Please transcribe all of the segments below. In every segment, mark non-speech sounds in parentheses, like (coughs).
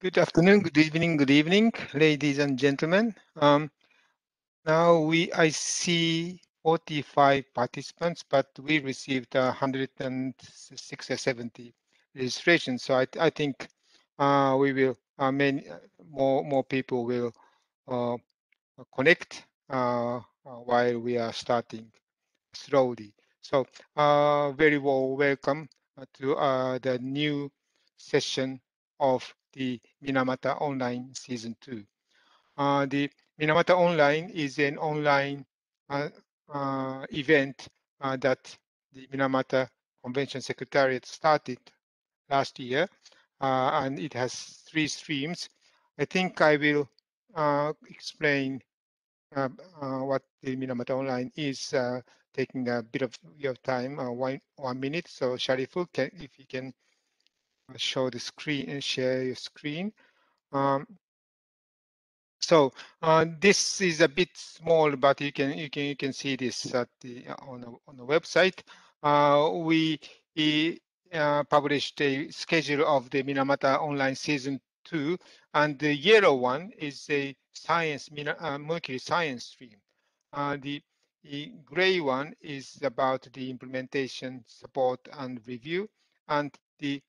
Good afternoon, good evening, good evening, ladies and gentlemen. Um, now we I see 45 participants, but we received uh, 106 or 70 registrations. So I, I think uh, we will uh, many more more people will uh, connect uh, uh, while we are starting slowly. So uh, very well welcome to uh, the new session of the Minamata Online Season 2. Uh, the Minamata Online is an online uh, uh, event uh, that the Minamata Convention Secretariat started last year, uh, and it has three streams. I think I will uh, explain what the Minamata Online is, taking a bit of your time, one, one minute. So Sharifu, can, if you can show the screen and share your screen. Um, so uh, this is a bit small, but you can you can you can see this at the on the on the website. Uh, we uh, published a schedule of the Minamata Online Season Two, and the yellow one is a science uh, Mercury science stream. Uh, the the gray one is about the implementation, support, and review, and the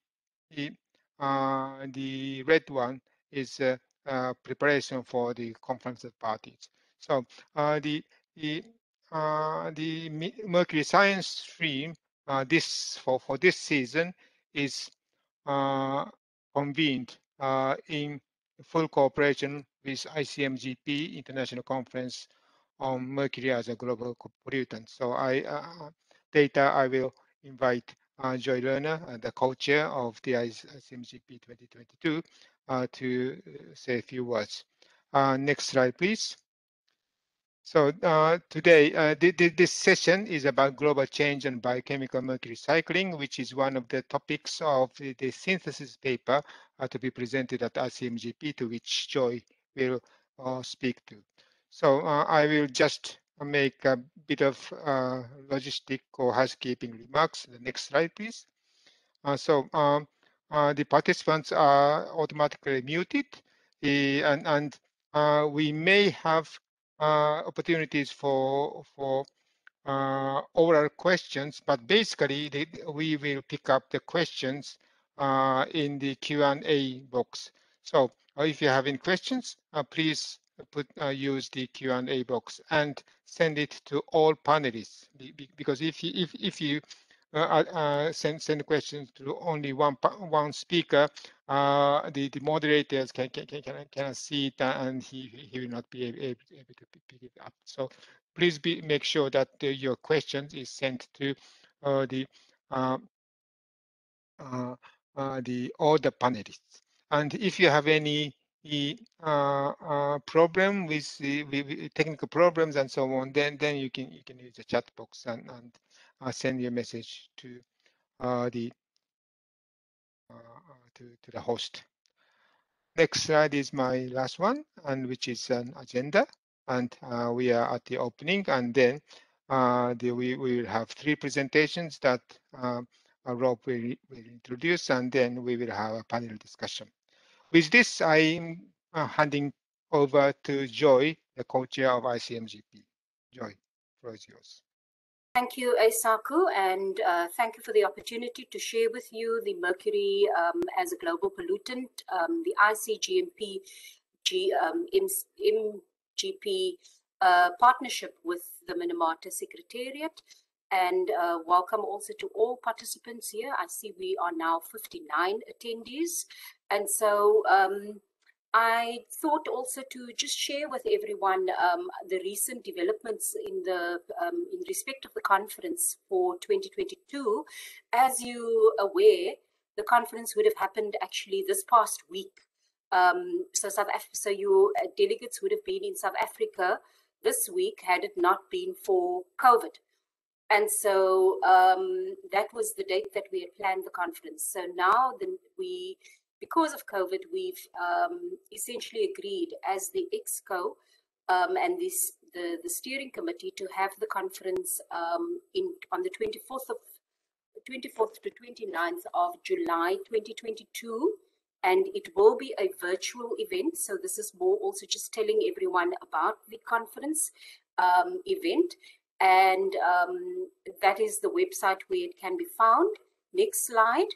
the, uh, the red one is uh, uh, preparation for the conference of parties. So uh, the the uh, the Mercury Science stream uh, this for for this season is convened in full cooperation with ICMGP International Conference on Mercury as a global pollutant. So I data I will invite uh, Joy Leaner, uh, the co-chair of the ICMGP 2022, uh, to say a few words. next slide, please. So uh, today, uh, th th this session is about global change and biogeochemical mercury cycling, which is one of the topics of the, the synthesis paper uh, to be presented at ICMGP, to which Joy will speak to. So I will just make a bit of uh, logistic or housekeeping remarks. The next slide, please. Uh, so um, uh, the participants are automatically muted and, and uh, we may have uh, opportunities for, for uh, oral questions, but basically we will pick up the questions in the Q&A box. So if you have any questions, please put uh, use the Q&A box and send it to all panelists because if you if if you uh, uh, uh send send questions to only one one speaker, uh, the the moderators can can can can see it and he he will not be able, able to pick it up. So please be make sure that the, your questions is sent to uh, the the all the panelists. And if you have any the uh, uh, problem with with technical problems and so on, then then you can you can use the chat box and and uh, send your message to uh, the uh, uh, to to the host. Next slide is my last one, and which is an agenda, and we are at the opening, and then the, we we will have three presentations that Rob will, will introduce, and then we will have a panel discussion. With this, I'm uh, handing over to Joy, the co-chair of ICMGP. Joy, floor is yours. Thank you, Eisaku, and uh, thank you for the opportunity to share with you the mercury um, as a global pollutant, um, the ICGMP G, um, MGP uh, partnership with the Minamata Secretariat. And uh, welcome also to all participants here. I see we are now 59 attendees. And so um, I thought also to just share with everyone um, the recent developments in the um, in respect of the conference for 2022. As you aware, the conference would have happened actually this past week. Um, so South so your uh, delegates would have been in South Africa this week had it not been for COVID. And so um, that was the date that we had planned the conference. So now then we because of COVID, we've um, essentially agreed as the EXCO um, and this the, the steering committee to have the conference um, in on the 24th of 24th to 29th of July 2022 and it will be a virtual event. So this is more also just telling everyone about the conference um, event. And um, that is the website where it can be found. Next slide.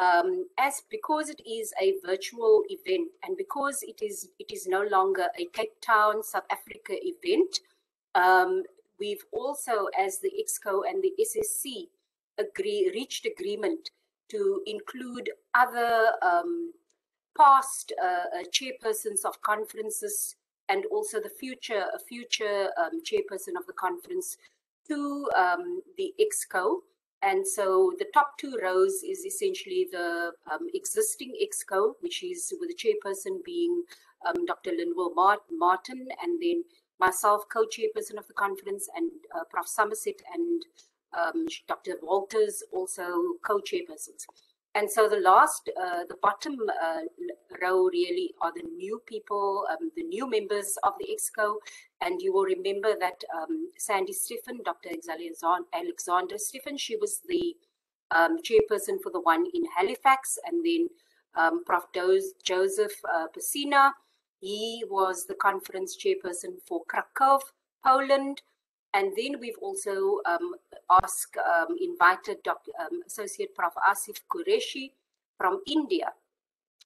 Um, as because it is a virtual event and because it is it is no longer a Cape Town, South Africa event, um, we've also, as the EXCO and the SSC, agree reached agreement to include other um, past uh, uh, chairpersons of conferences and also the future a future um, chairperson of the conference to um, the exco and so the top two rows is essentially the um, existing exco which is with the chairperson being um, dr linwell martin and then myself co-chairperson of the conference and uh, prof somerset and um, dr walters also co-chairpersons and so the last, uh, the bottom uh, row really are the new people, um, the new members of the EXCO. And you will remember that um, Sandy Steffen, Dr. Alexandra Steffen, she was the um, chairperson for the one in Halifax. And then um, Prof. Joseph uh, Pacyna, he was the conference chairperson for Krakow, Poland. And then we've also um, asked, um, invited Dr. Um, Associate Prof. Asif Qureshi from India.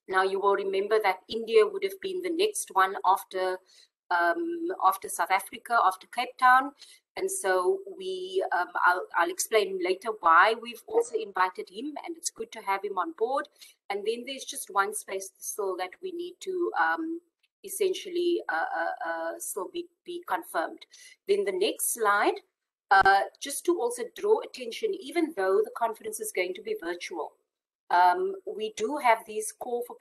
Now you will remember that India would have been the next one after um, after South Africa, after Cape Town. And so we, um, I'll, I'll, explain later why we've also invited him and it's good to have him on board. And then there's just one space still that we need to um, essentially uh, uh, uh, still be, be confirmed. Then the next slide, just to also draw attention, even though the conference is going to be virtual, um, we do have these call for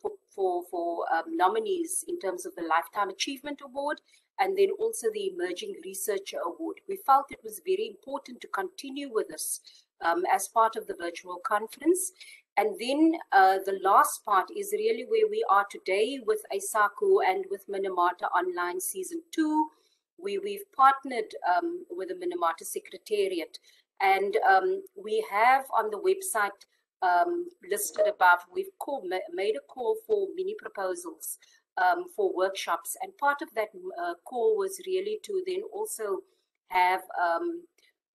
for for, for um, nominees in terms of the Lifetime Achievement Award and then also the Emerging Researcher Award. We felt it was very important to continue with this um, as part of the virtual conference. And then uh, the last part is really where we are today with Eisaku and with Minamata Online Season 2, where we've partnered um, with the Minamata Secretariat. And um, we have on the website um, listed above, we've call, made a call for mini proposals um, for workshops. And part of that uh, call was really to then also have um,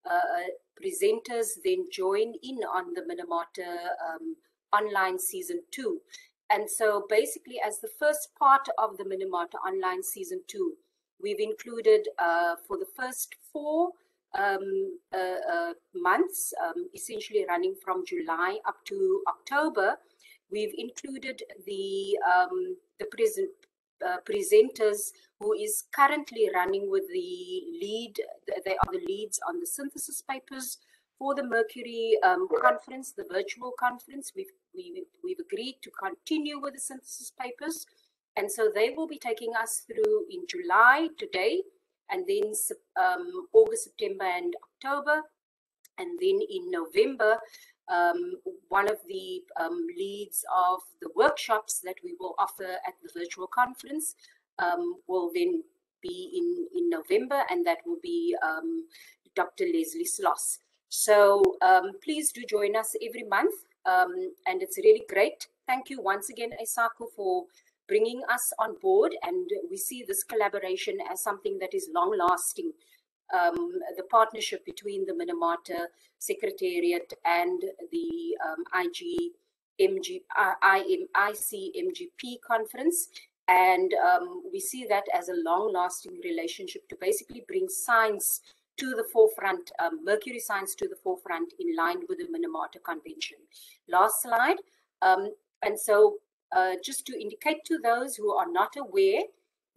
uh, presenters then join in on the Minamata um, online season two. And so basically as the first part of the Minamata online season two, we've included uh, for the first four um, uh, uh, months, um, essentially running from July up to October, we've included the um, the present presenters who is currently running with the lead, they are the leads on the synthesis papers for the Mercury um, conference, the virtual conference. We've, we, we've agreed to continue with the synthesis papers. And so they will be taking us through in July today, and then um, August, September, and October. And then in November, um, one of the um, leads of the workshops that we will offer at the virtual conference um, will then be in, in November, and that will be um, Dr. Leslie Sloss. So um, please do join us every month, um, and it's really great. Thank you once again, Eisaku, for bringing us on board, and we see this collaboration as something that is long-lasting um, the partnership between the Minamata Secretariat and the um, IG MG, ICMGP conference. And um, we see that as a long lasting relationship to basically bring science to the forefront, um, mercury science to the forefront in line with the Minamata Convention. Last slide. Um, and so uh, just to indicate to those who are not aware,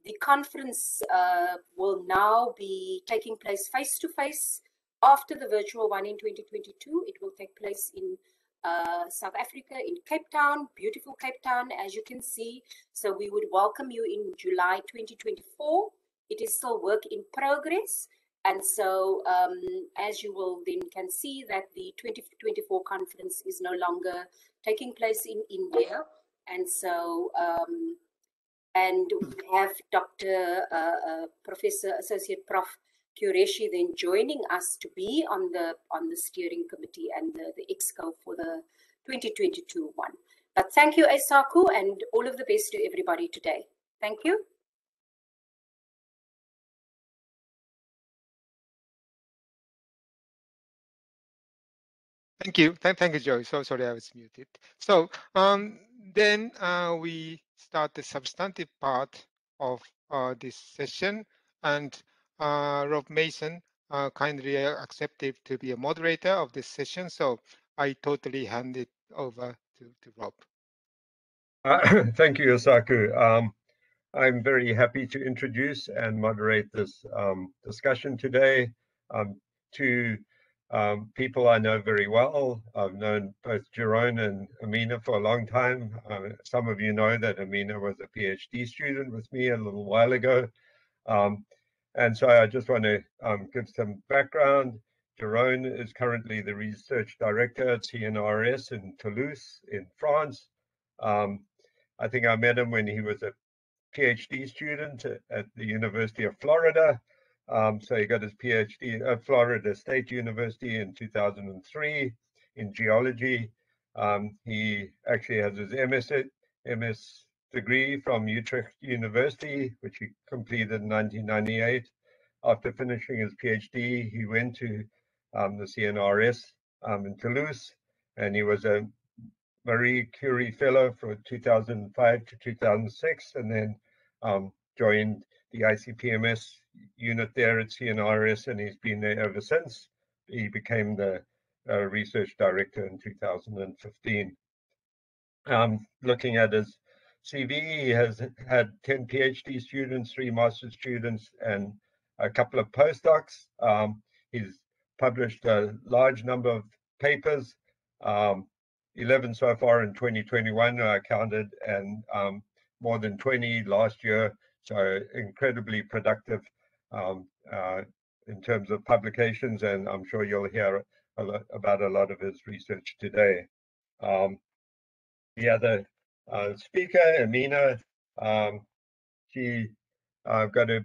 the conference uh, will now be taking place face to face after the virtual one in 2022. It will take place in uh, South Africa, in Cape Town, beautiful Cape Town, as you can see. So we would welcome you in July 2024. It is still work in progress. And so, um, as you will then can see that the 2024 conference is no longer taking place in India. And so, um, and we have Dr. Uh, uh, Professor Associate Prof. Qureshi then joining us to be on the on the steering committee and the, the EXCO for the 2022 one. But thank you, Eisaku, and all of the best to everybody today. Thank you. Thank you. Thank, thank you, Joy. So sorry I was muted. So um, then uh, we start the substantive part of uh, this session. And uh, Rob Mason uh, kindly accepted to be a moderator of this session. So I totally hand it over to, to Rob. Uh, (coughs) thank you, Eisaku. Um, I'm very happy to introduce and moderate this um, discussion today um, to um, people I know very well. I've known both Jeroen and Amina for a long time. Uh, some of you know that Amina was a PhD student with me a little while ago. Um, and so I just want to um, give some background. Jeroen is currently the research director at CNRS in Toulouse in France. Um, I think I met him when he was a PhD student at the University of Florida. Um, so he got his PhD at Florida State University in 2003 in geology. Um, he actually has his MS, MS degree from Utrecht University, which he completed in 1998. After finishing his PhD, he went to um, the CNRS um, in Toulouse, and he was a Marie Curie Fellow from 2005 to 2006, and then um, joined the ICPMS unit there at CNRS, and he's been there ever since. He became the uh, research director in 2015. Um, looking at his CV, he has had 10 PhD students, three master students, and a couple of postdocs. Um, he's published a large number of papers, um, 11 so far in 2021, I counted, and um, more than 20 last year. So incredibly productive um, uh, in terms of publications, and I'm sure you'll hear a lot about a lot of his research today. Um, the other uh, speaker, Amina, um, she uh, got a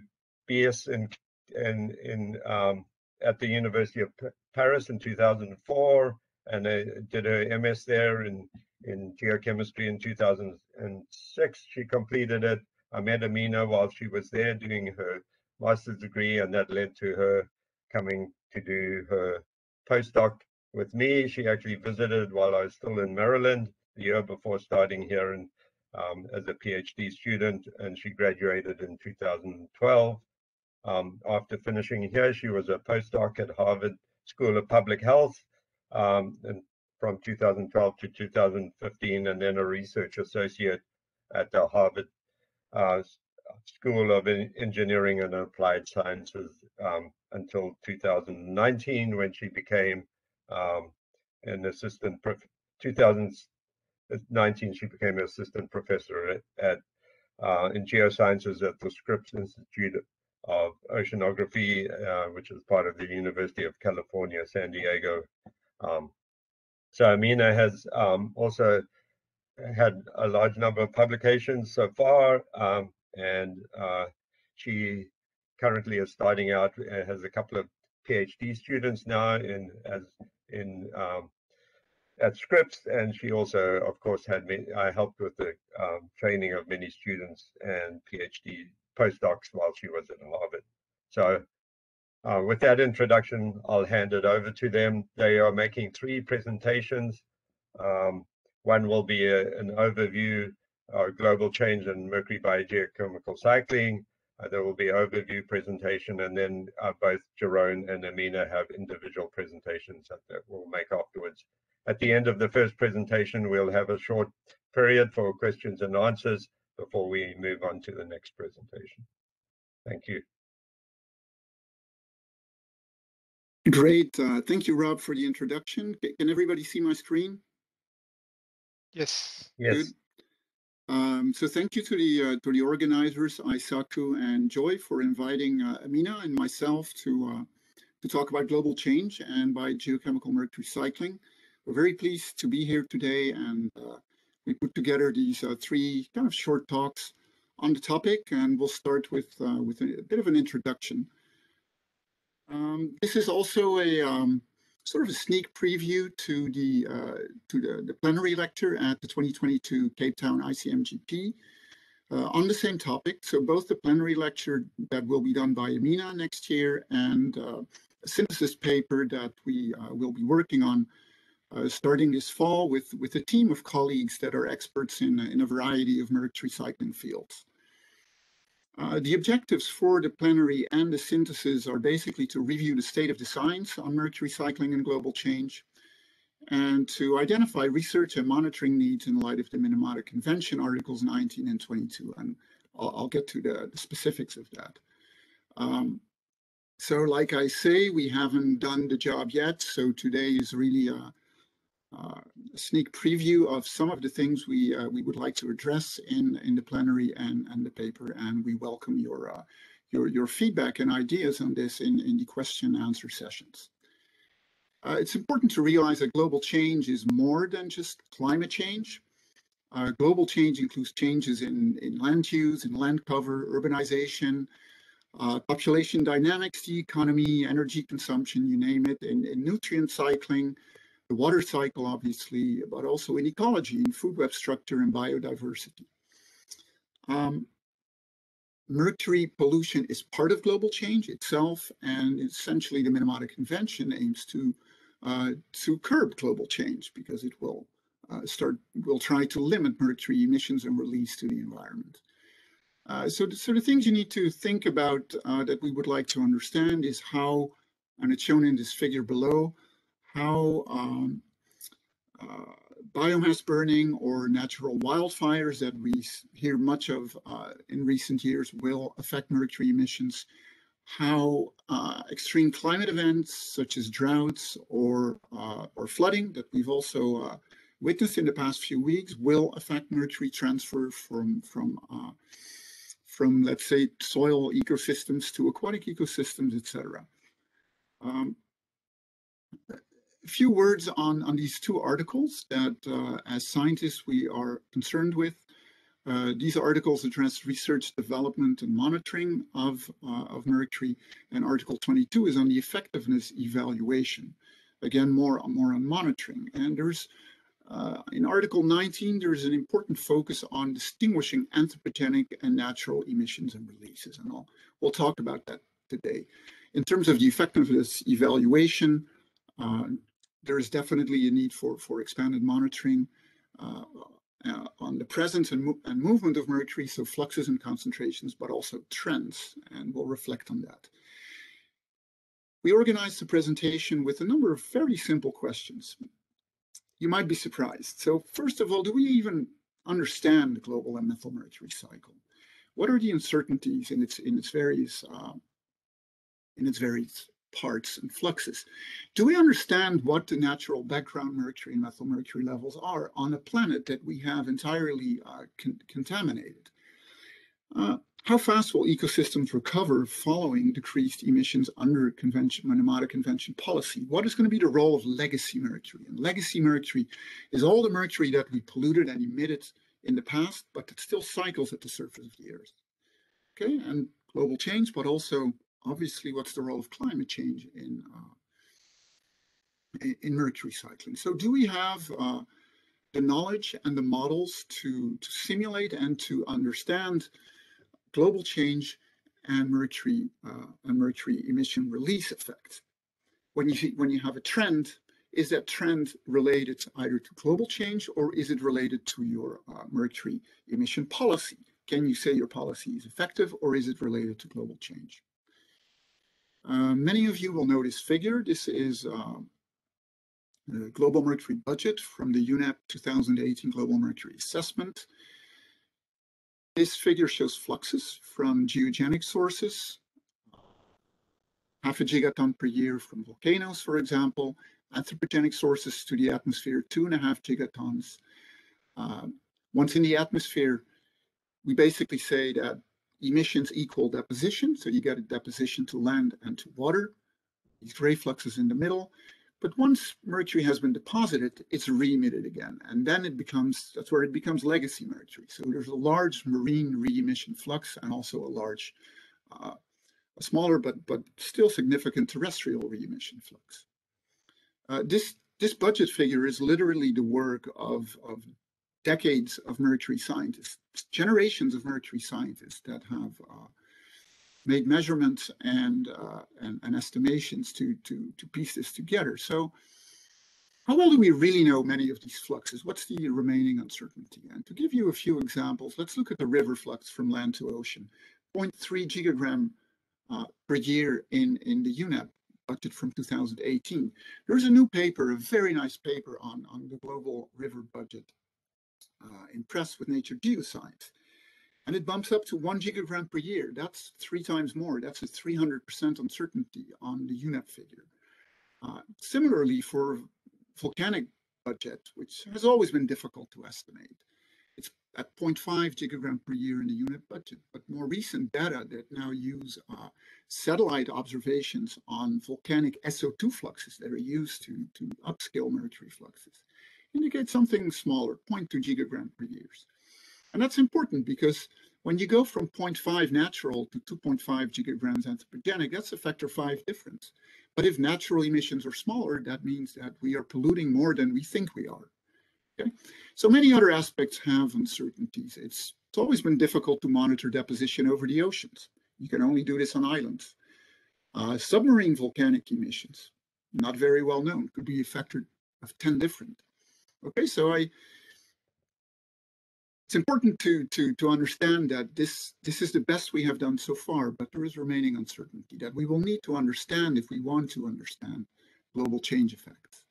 BS in in in um, at the University of Paris in 2004, and did her MS there in in geochemistry in 2006. She completed it. I met Amina while she was there doing her master's degree, and that led to her coming to do her postdoc with me. She actually visited while I was still in Maryland the year before starting here in, um, as a PhD student, and she graduated in 2012. Um, after finishing here, she was a postdoc at Harvard School of Public Health um, and from 2012 to 2015, and then a research associate at the Harvard uh, School of Engineering and Applied Sciences um, until 2019 when she became um, an assistant. Prof- 2019 she became an assistant professor at, at uh, in geosciences at the Scripps Institute of Oceanography, uh, which is part of the University of California, San Diego. Um, so Amina has um, also had a large number of publications so far. Um, and uh, she currently is starting out uh, has a couple of PhD students now in as in um, at Scripps, and she also, of course, had me. I helped with the um, training of many students and PhD postdocs while she was at Harvard. So, uh, with that introduction, I'll hand it over to them. They are making three presentations. Um, one will be a, an overview uh, global change in mercury biogeochemical cycling. Uh, there will be overview presentation, and then uh, both Jeroen and Amina have individual presentations that, that we'll make afterwards. At the end of the first presentation, we'll have a short period for questions and answers before we move on to the next presentation. Thank you. Great. Uh, thank you, Rob, for the introduction. Can everybody see my screen? Yes. Yes. Good. Um, so thank you to the uh, to the organizers, Eisaku and Joy, for inviting uh, Amina and myself to uh, to talk about global change and biogeochemical mercury cycling. We're very pleased to be here today, and uh, we put together these uh, three kind of short talks on the topic, and we'll start with uh, with a, a, bit of an introduction. Um, this is also a um, sort of a sneak preview to the uh, to the, the, plenary lecture at the 2022 Cape Town ICMGP uh, on the same topic. So both the plenary lecture that will be done by Amina next year and uh, a synthesis paper that we uh, will be working on uh, starting this fall with, with a team of colleagues that are experts in, in a variety of mercury recycling fields. Uh, the objectives for the plenary and the synthesis are basically to review the state of the science on mercury recycling and global change, and to identify research and monitoring needs in light of the Minamata Convention, Articles 19 and 22. And I'll, I'll get to the, the, specifics of that. Um, so like I say, we haven't done the job yet. So today is really a, uh, a sneak preview of some of the things we uh, we would like to address in in the plenary and and the paper, and we welcome your uh, your your feedback and ideas on this in in the question and answer sessions. Uh, it's important to realize that global change is more than just climate change. Uh, global change includes changes in, in land use, in land cover, urbanization, uh, population dynamics, the economy, energy consumption, you name it, in nutrient cycling, the water cycle, obviously, but also in ecology, in food web structure and biodiversity. Um, mercury pollution is part of global change itself, and essentially the Minamata Convention aims to uh, to curb global change because it will uh, start will try to limit mercury emissions and release to the environment. Uh, so, the, so the things you need to think about uh, that we would like to understand is how, and it's shown in this figure below, how um, uh, biomass burning or natural wildfires that we hear much of uh, in recent years will affect mercury emissions, how uh, extreme climate events such as droughts or, uh, or flooding that we've also uh, witnessed in the past few weeks will affect mercury transfer from, from, uh, from let's say, soil ecosystems to aquatic ecosystems, etc. Um, few words on, on these two articles that uh, as scientists we are concerned with. Uh, these articles address research, development, and monitoring of, uh, of mercury, and Article 22 is on the effectiveness evaluation. Again, more, more on monitoring. And there's, uh, in Article 19, there's an important focus on distinguishing anthropogenic and natural emissions and releases, and I'll, we'll talk about that today. In terms of the effectiveness evaluation, uh, there is definitely a need for, for expanded monitoring uh, uh, on the presence and, mo and movement of mercury, so fluxes and concentrations, but also trends, and we'll reflect on that. We organized the presentation with a number of very simple questions. You might be surprised. So first of all, do we even understand the global and methyl mercury cycle? What are the uncertainties in its in its various uh, in its various parts and fluxes. Do we understand what the natural background mercury and methyl mercury levels are on a planet that we have entirely uh, con contaminated? Uh, how fast will ecosystems recover following decreased emissions under convention, Minamata Convention policy? What is going to be the role of legacy mercury? And legacy mercury is all the mercury that we polluted and emitted in the past, but it still cycles at the surface of the Earth. Okay, and global change, but also obviously what's the role of climate change in uh, in mercury cycling. So do we have uh, the knowledge and the models to, to simulate and to understand global change and mercury uh, and mercury emission release effects? When you see, when you have a trend, is that trend related either to global change or is it related to your uh, mercury emission policy? Can you say your policy is effective or is it related to global change? Uh, many of you will know this figure. This is uh, the global mercury budget from the UNEP 2018 Global Mercury Assessment. This figure shows fluxes from geogenic sources, half a gigaton per year from volcanoes, for example, anthropogenic sources to the atmosphere, two and a half gigatons. Uh, once in the atmosphere, we basically say that emissions equal deposition. So you get a deposition to land and to water. These gray fluxes in the middle. But once mercury has been deposited, it's re-emitted again. And then it becomes, that's where it becomes legacy mercury. So there's a large marine re-emission flux and also a large, uh, a smaller but, but still significant terrestrial re-emission flux. Uh, this this budget figure is literally the work of, of decades of mercury scientists, generations of mercury scientists that have uh, made measurements and, uh, and, and estimations to to to piece this together. So how well do we really know many of these fluxes? What's the remaining uncertainty? And to give you a few examples, let's look at the river flux from land to ocean. 0.3 gigagram uh, per year in, in the UNEP budget from 2018. There's a new paper, a very nice paper on, on the global river budget uh, in Press with Nature Geoscience. And it bumps up to one gigagram per year. That's three times more. That's a 300% uncertainty on the UNEP figure. Uh, similarly, for volcanic budget, which has always been difficult to estimate. It's at 0.5 gigagram per year in the UNEP budget, but more recent data that now use uh, satellite observations on volcanic SO2 fluxes that are used to, to upscale mercury fluxes indicate something smaller, 0.2 gigagram per year. And that's important because when you go from 0.5 natural to 2.5 gigagrams anthropogenic, that's a factor five difference. But if natural emissions are smaller, that means that we are polluting more than we think we are. Okay, so many other aspects have uncertainties. It's, it's always been difficult to monitor deposition over the oceans. You can only do this on islands. Uh, submarine volcanic emissions, not very well known, could be a factor of 10 different. Okay, so I it's important to to to understand that this this is the best we have done so far, but there is remaining uncertainty that we will need to understand if we want to understand global change effects.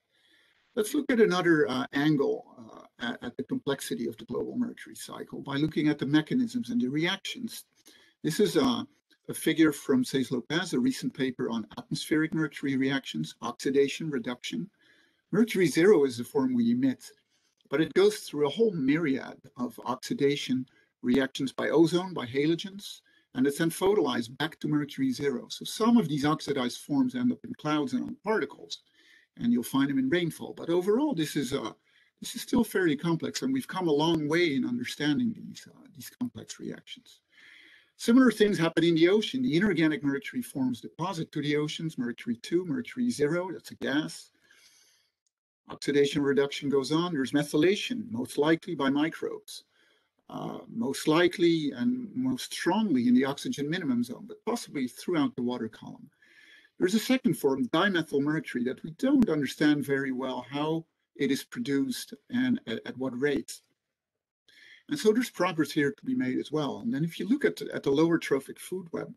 Let's look at another uh, angle uh, at, at, the complexity of the global mercury cycle by looking at the mechanisms and the reactions. This is a, a figure from Saiz-Lopez, a recent paper on atmospheric mercury reactions, oxidation, reduction. Mercury zero is the form we emit but it goes through a whole myriad of oxidation reactions by ozone, by halogens, and it's then photolyzed back to mercury zero. So some of these oxidized forms end up in clouds and on particles, and you'll find them in rainfall. But overall, this is uh, this is still fairly complex, and we've come a long way in understanding these uh, these complex reactions. Similar things happen in the ocean. The inorganic mercury forms deposit to the oceans, mercury 2, mercury 0, that's a gas. Oxidation reduction goes on. There's methylation, most likely by microbes, uh, most likely and most strongly in the oxygen minimum zone, but possibly throughout the water column. There's a second form, dimethyl mercury, that we don't understand very well how it is produced and at, at what rates. And so there's progress here to be made as well. And then if you look at, at the lower trophic food web,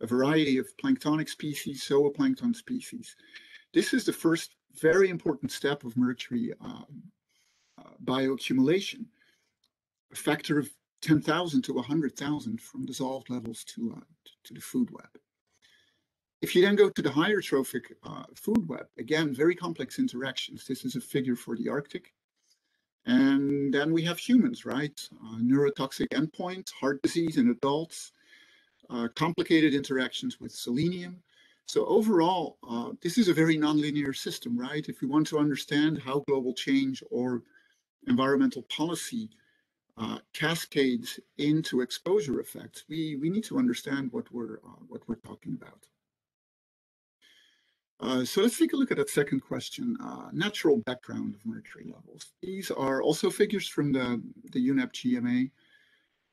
a variety of planktonic species, zooplankton species, this is the first very important step of mercury um, uh, bioaccumulation, a factor of 10,000 to 100,000 from dissolved levels to, uh, to the food web. If you then go to the higher trophic uh, food web, again, very complex interactions. This is a figure for the Arctic. And then we have humans, right? Uh, neurotoxic endpoints, heart disease in adults, uh, complicated interactions with selenium, so overall, uh, this is a very nonlinear system, right? If we want to understand how global change or environmental policy uh, cascades into exposure effects, we, we need to understand what we're, uh, what we're talking about. Uh, so let's take a look at that second question, uh, natural background of mercury levels. These are also figures from the, the UNEP GMA.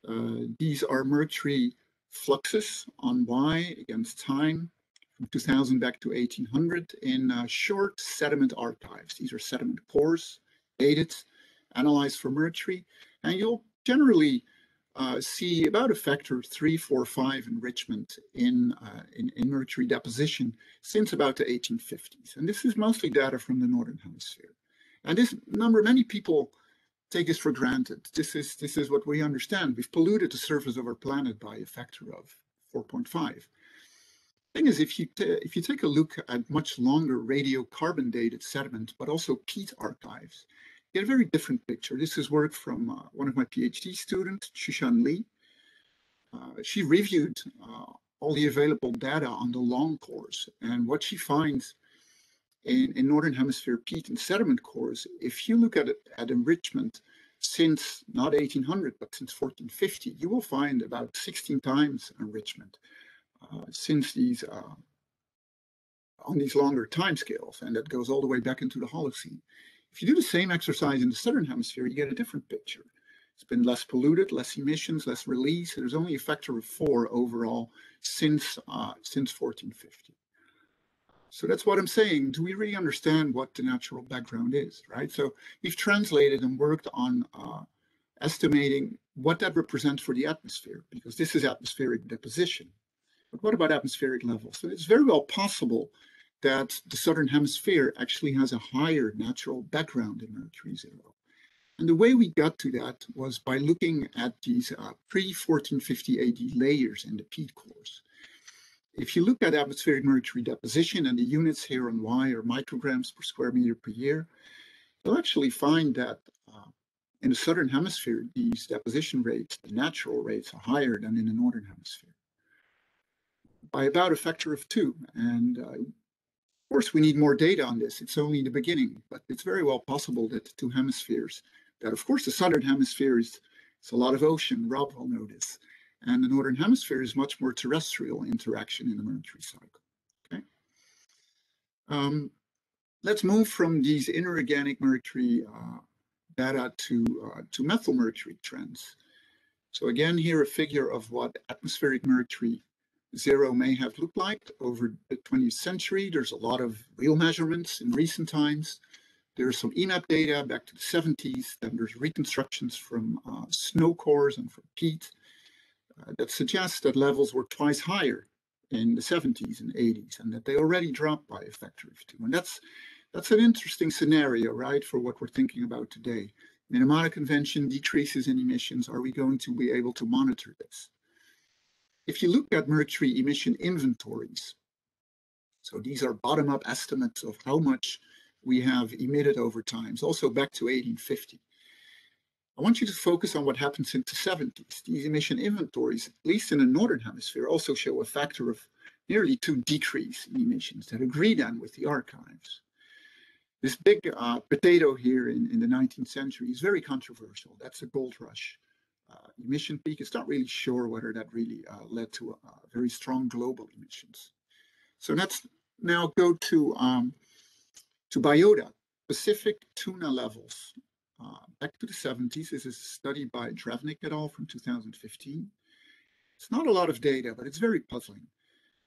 Uh, these are mercury fluxes on Y against time from 2000 back to 1800 in uh, short sediment archives. These are sediment cores, dated, analyzed for mercury, and you'll generally uh, see about a factor three, four, five enrichment in, uh, in, in, mercury deposition since about the 1850s. And this is mostly data from the Northern Hemisphere. And this number, many people take this for granted. This is, this is what we understand. We've polluted the surface of our planet by a factor of 4.5 thing is, if you if you take a look at much longer radiocarbon dated sediment, but also peat archives, you get a very different picture. This is work from uh, one of my PhD students, Chuxian Li. Uh, she reviewed uh, all the available data on the long cores, and what she finds in, in northern hemisphere peat and sediment cores, if you look at it at enrichment since not 1800 but since 1450, you will find about 16 times enrichment since these uh, on these longer timescales, and that goes all the way back into the Holocene. If you do the same exercise in the southern hemisphere, you get a different picture. It's been less polluted, less emissions, less release. There's only a factor of four overall since uh, since 1450. So that's what I'm saying. Do we really understand what the natural background is, right? So we've translated and worked on uh, estimating what that represents for the atmosphere, because this is atmospheric deposition. But what about atmospheric levels? So it's very well possible that the southern hemisphere actually has a higher natural background in Mercury zero. And the way we got to that was by looking at these uh, pre-1450 AD layers in the peat cores. If you look at atmospheric mercury deposition and the units here on Y are micrograms per square meter per year, you'll actually find that uh, in the southern hemisphere, these deposition rates, the natural rates, are higher than in the northern hemisphere by about a factor of two. And uh, of course, we need more data on this. It's only the beginning, but it's very well possible that the two hemispheres, that of course the southern hemisphere is it's a lot of ocean, Rob will know this, and the northern hemisphere is much more terrestrial interaction in the Mercury cycle. Okay. Um, let's move from these inorganic mercury uh, data to uh, to methyl mercury trends. So again, here a figure of what atmospheric mercury zero may have looked like over the 20th century. There's a lot of real measurements in recent times. There's some EMAP data back to the 70s. Then there's reconstructions from uh, snow cores and from peat uh, that suggest that levels were twice higher in the 70s and 80s and that they already dropped by a factor of two. And that's that's an interesting scenario, right, for what we're thinking about today. Minamata Convention decreases in emissions. Are we going to be able to monitor this? If you look at mercury emission inventories, so these are bottom-up estimates of how much we have emitted over time, so also back to 1850. I want you to focus on what happened since the 70s. These emission inventories, at least in the northern hemisphere, also show a factor of nearly two decrease in emissions that agree then with the archives. This big uh, potato here in, in the 19th century is very controversial. That's a gold rush emission peak. It's not really sure whether that really uh, led to a, very strong global emissions. So let's now go to um, to biota, Pacific tuna levels. Uh, back to the 70s. This is a study by Drevnick et al. from 2015. It's not a lot of data, but it's very puzzling.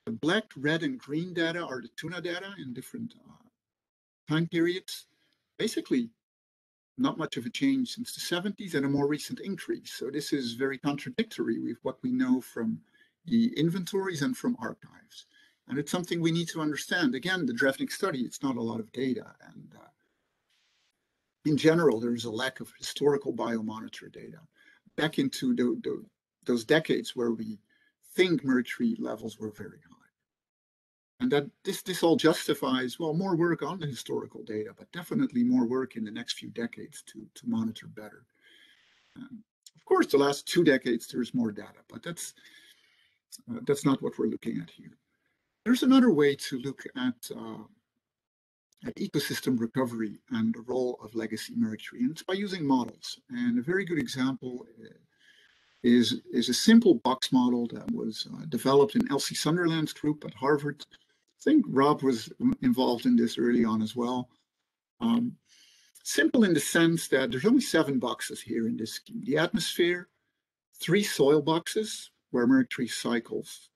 The black, red, and green data are the tuna data in different uh, time periods. Basically, not much of a change since the 70s and a more recent increase. So this is very contradictory with what we know from the inventories and from archives. And it's something we need to understand. Again, the Drevnick study, it's not a lot of data. And uh, in general, there's a lack of historical biomonitor data. Back into the, the, those decades where we think mercury levels were very high and that this this all justifies well more work on the historical data, but definitely more work in the next few decades to to monitor better. Um, of course, the last two decades there's more data, but that's uh, that's not what we're looking at here. There's another way to look at uh, at ecosystem recovery and the role of legacy mercury, and it's by using models. And a very good example uh, is, is a simple box model that was uh, developed in Elsie Sunderland's group at Harvard think Rob was involved in this early on as well. Um, simple in the sense that there's only seven boxes here in this scheme. The atmosphere, three soil boxes where mercury cycles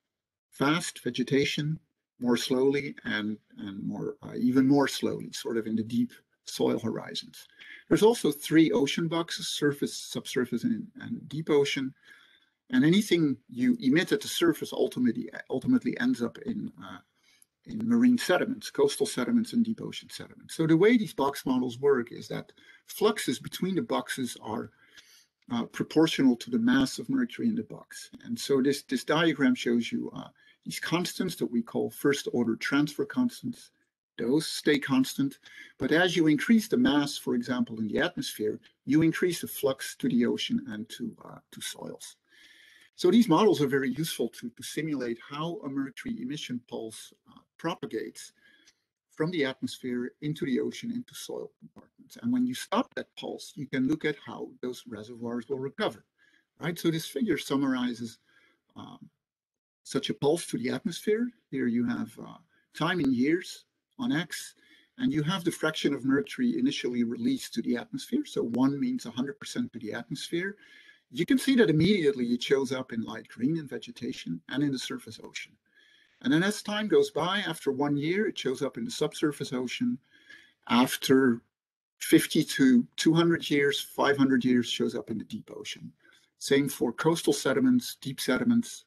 fast, vegetation, more slowly, and, and more uh, even more slowly, sort of in the deep soil horizons. There's also three ocean boxes, surface, subsurface, and, and deep ocean. And anything you emit at the surface ultimately ultimately ends up in uh, in marine sediments, coastal sediments and deep ocean sediments. So the way these box models work is that fluxes between the boxes are uh, proportional to the mass of mercury in the box. And so this, this diagram shows you uh, these constants that we call first order transfer constants. Those stay constant, but as you increase the mass, for example, in the atmosphere, you increase the flux to the ocean and to, uh, to soils. So these models are very useful to, to simulate how a mercury emission pulse uh, propagates from the atmosphere into the ocean, into soil compartments. And when you stop that pulse, you can look at how those reservoirs will recover, right? So this figure summarizes um, such a pulse to the atmosphere. Here you have uh, time in years on X, and you have the fraction of mercury initially released to the atmosphere. So one means 100% to the atmosphere. You can see that immediately it shows up in light green in vegetation and in the surface ocean. And then as time goes by, after one year, it shows up in the subsurface ocean. After 50 to 200 years, 500 years shows up in the deep ocean. Same for coastal sediments, deep sediments.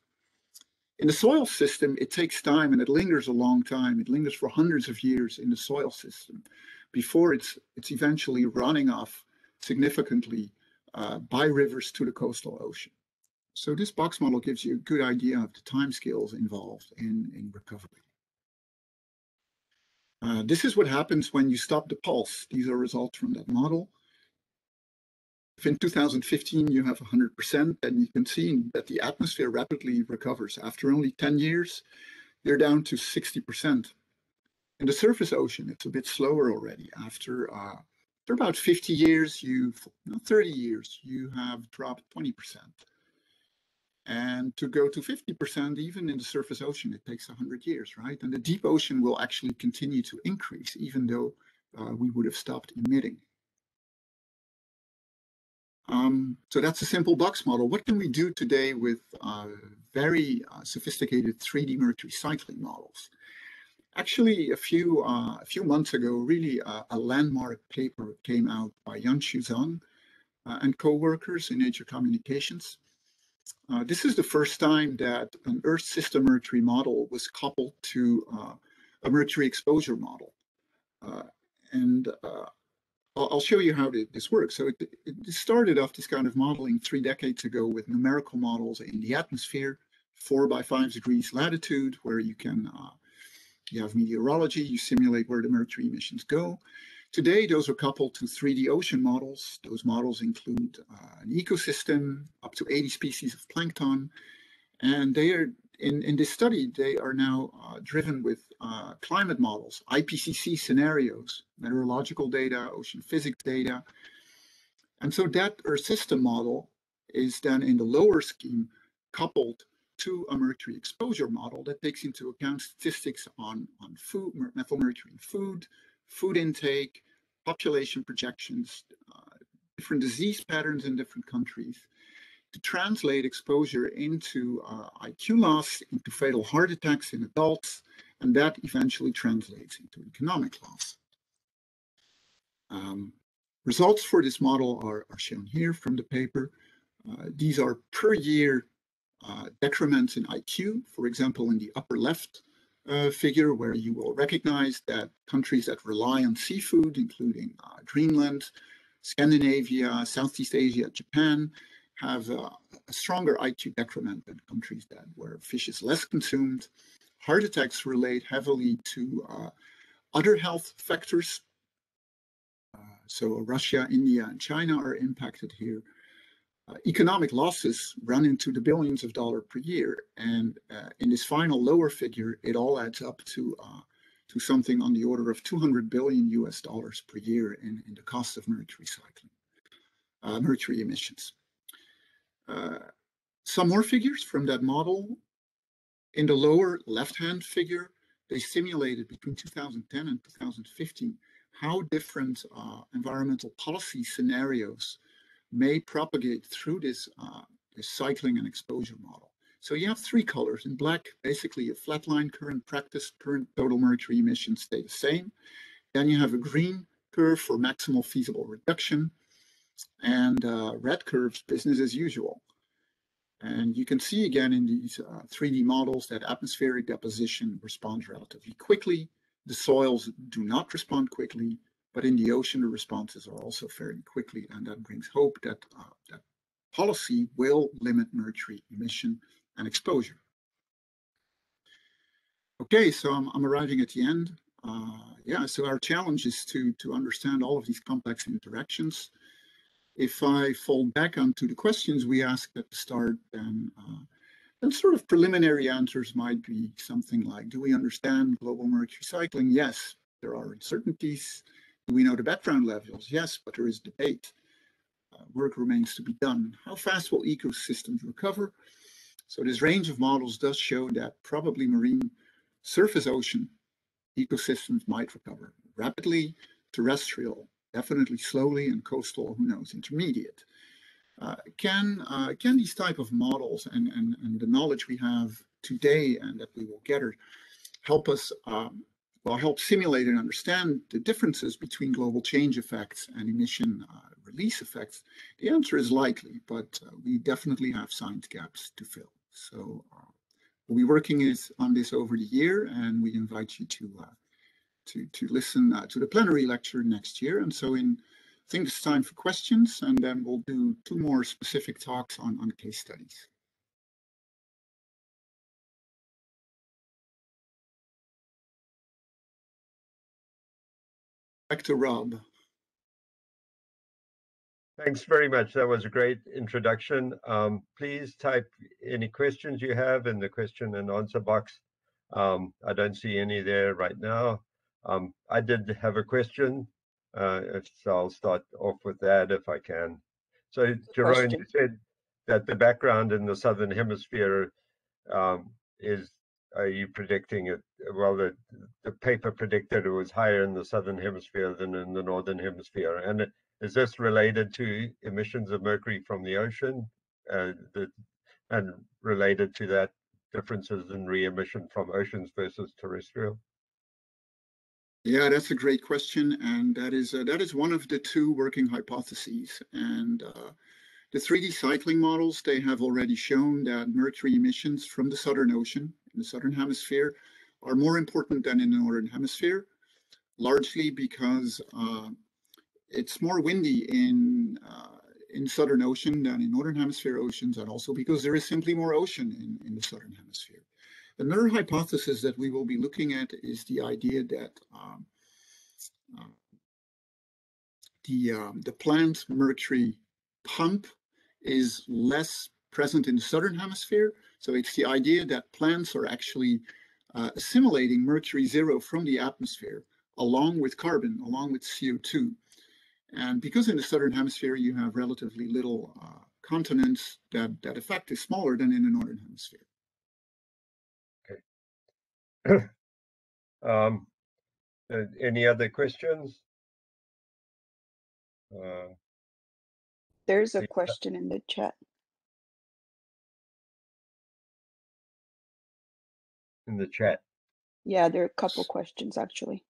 In the soil system, it takes time and it lingers a long time. It lingers for hundreds of years in the soil system before it's, it's eventually running off significantly uh, by rivers to the coastal ocean. So this box model gives you a good idea of the timescales involved in, in recovery. Uh, this is what happens when you stop the pulse. These are results from that model. If in 2015 you have 100%, then you can see that the atmosphere rapidly recovers. After only 10 years, you're down to 60%. In the surface ocean, it's a bit slower already. After, uh, after about 50 years, you 30 years, you have dropped 20%. And to go to 50%, even in the surface ocean, it takes 100 years, right? And the deep ocean will actually continue to increase, even though uh, we would have stopped emitting. Um, so that's a simple box model. What can we do today with uh, very uh, sophisticated 3D mercury cycling models? Actually, a few uh, a few months ago, really uh, a landmark paper came out by Yanxu Zhang uh, and co-workers in Nature Communications. Uh, this is the first time that an Earth system mercury model was coupled to a mercury exposure model. and I'll, show you how this works. So it, it, started off this kind of modeling three decades ago with numerical models in the atmosphere, four by five degrees latitude, where you can, uh, you have meteorology, you simulate where the mercury emissions go. Today, those are coupled to 3D ocean models. Those models include uh, an ecosystem, up to 80 species of plankton, and they are in, in this study, they are now uh, driven with uh, climate models, IPCC scenarios, meteorological data, ocean physics data. And so that Earth system model is then in the lower scheme coupled to a mercury exposure model that takes into account statistics on, on food, methyl mercury in food, food intake, population projections, uh, different disease patterns in different countries, to translate exposure into uh, IQ loss, into fatal heart attacks in adults, and that eventually translates into economic loss. Um, results for this model are, are, shown here from the paper. Uh, these are per year uh, decrements in IQ, for example, in the upper left uh, figure, where you will recognize that countries that rely on seafood, including uh, Greenland, Scandinavia, Southeast Asia, Japan, have a, a stronger IQ decrement than countries that where fish is less consumed. Heart attacks relate heavily to uh, other health factors. Uh, so Russia, India, and China are impacted here. Uh, economic losses run into the billions of dollars per year. And uh, in this final lower figure, it all adds up to uh, to something on the order of 200 billion US dollars per year in, in the cost of mercury cycling, uh, mercury emissions. Uh, some more figures from that model. In the lower left-hand figure, they simulated between 2010 and 2015 how different uh, environmental policy scenarios may propagate through this, uh, this cycling and exposure model. So you have three colors. In black, basically a flat line, current practice, current total mercury emissions stay the same. Then you have a green curve for maximal feasible reduction and uh, red curves business as usual. And you can see again in these uh, 3D models that atmospheric deposition responds relatively quickly. The soils do not respond quickly, but in the ocean, the responses are also fairly quickly. And that brings hope that, uh, that policy will limit mercury emission and exposure. Okay, so I'm, I'm arriving at the end. Uh, yeah, so our challenge is to, to understand all of these complex interactions if I fall back onto the questions we asked at the start, then, uh, then sort of preliminary answers might be something like, do we understand global mercury cycling? Yes, there are uncertainties. We know the background levels? Yes, but there is debate. Uh, work remains to be done. How fast will ecosystems recover? So this range of models does show that probably marine surface ocean ecosystems might recover rapidly, terrestrial, definitely slowly, and coastal, who knows, intermediate. Uh, can uh, can these type of models and, and, and the knowledge we have today and that we will gather help us um, well help simulate and understand the differences between global change effects and emission uh, release effects? The answer is likely, but uh, we definitely have science gaps to fill. So uh, we'll be working is, on this over the year, and we invite you to uh, to to listen to the plenary lecture next year. And so in I think it's time for questions, and then we'll do two more specific talks on, on case studies. Back to Rob. Thanks very much. That was a great introduction. Um, please type any questions you have in the question and answer box. Um, I don't see any there right now. Um, I did have a question uh, so I'll start off with that if I can. So, Jeroen, you said that the background in the southern hemisphere um, is. Are you predicting it? Well, the the paper predicted it was higher in the southern hemisphere than in the northern hemisphere, and is this related to emissions of mercury from the ocean, uh, the, and related to that differences in re-emission from oceans versus terrestrial? Yeah, that's a great question, and that is uh, that is one of the two working hypotheses. And uh, the 3D cycling models they have already shown that mercury emissions from the Southern Ocean in the Southern Hemisphere are more important than in the Northern Hemisphere, largely because uh, it's more windy in uh, in Southern Ocean than in Northern Hemisphere oceans, and also because there is simply more ocean in, in the Southern Hemisphere. Another hypothesis that we will be looking at is the idea that um, uh, the, um, the plant mercury pump is less present in the southern hemisphere. So it's the idea that plants are actually uh, assimilating mercury zero from the atmosphere along with carbon, along with CO2. And because in the southern hemisphere you have relatively little uh, continents, that, that effect is smaller than in the northern hemisphere. (clears throat) um, uh, any other questions? Uh, There's a question in the chat. In the chat. Yeah, there are a couple questions actually.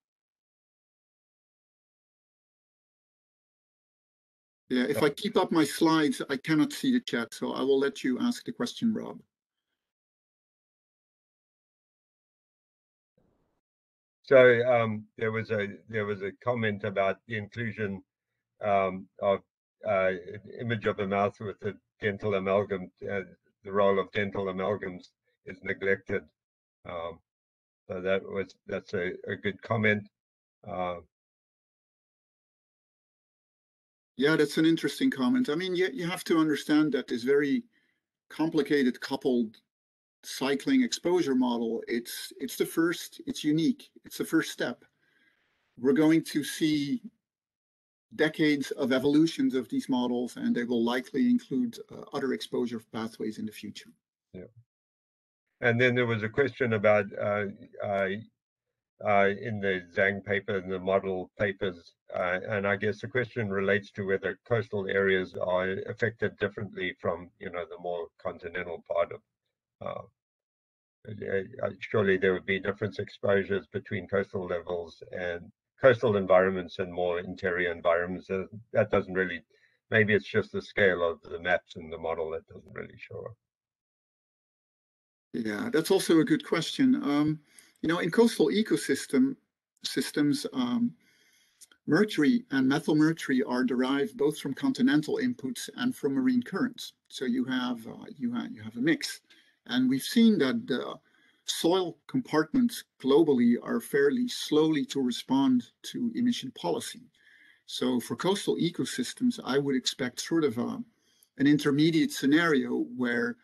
Yeah, if I keep up my slides, I cannot see the chat, so I will let you ask the question, Rob. So um, there was a there was a comment about the inclusion um, of uh, image of a mouth with a dental amalgam. Uh, the role of dental amalgams is neglected. Um, so that was that's a, a good comment. Uh, yeah, that's an interesting comment. I mean, you, you have to understand that this very complicated coupled cycling exposure model, it's it's the first, it's unique. It's the first step. We're going to see decades of evolutions of these models, and they will likely include uh, other exposure pathways in the future. Yeah. And then there was a question about uh, uh, uh, in the Zhang paper and the model papers, uh, and I guess the question relates to whether coastal areas are affected differently from, you know, the more continental part of uh, surely there would be different exposures between coastal levels and coastal environments and more interior environments. Uh, that doesn't really, maybe it's just the scale of the maps and the model that doesn't really show up. Yeah, that's also a good question. Um, you know, in coastal ecosystem systems, um, mercury and methyl mercury are derived both from continental inputs and from marine currents. So you have uh, you have you have a mix. And we've seen that the soil compartments globally are fairly slowly to respond to emission policy. So for coastal ecosystems, I would expect sort of a, an intermediate scenario where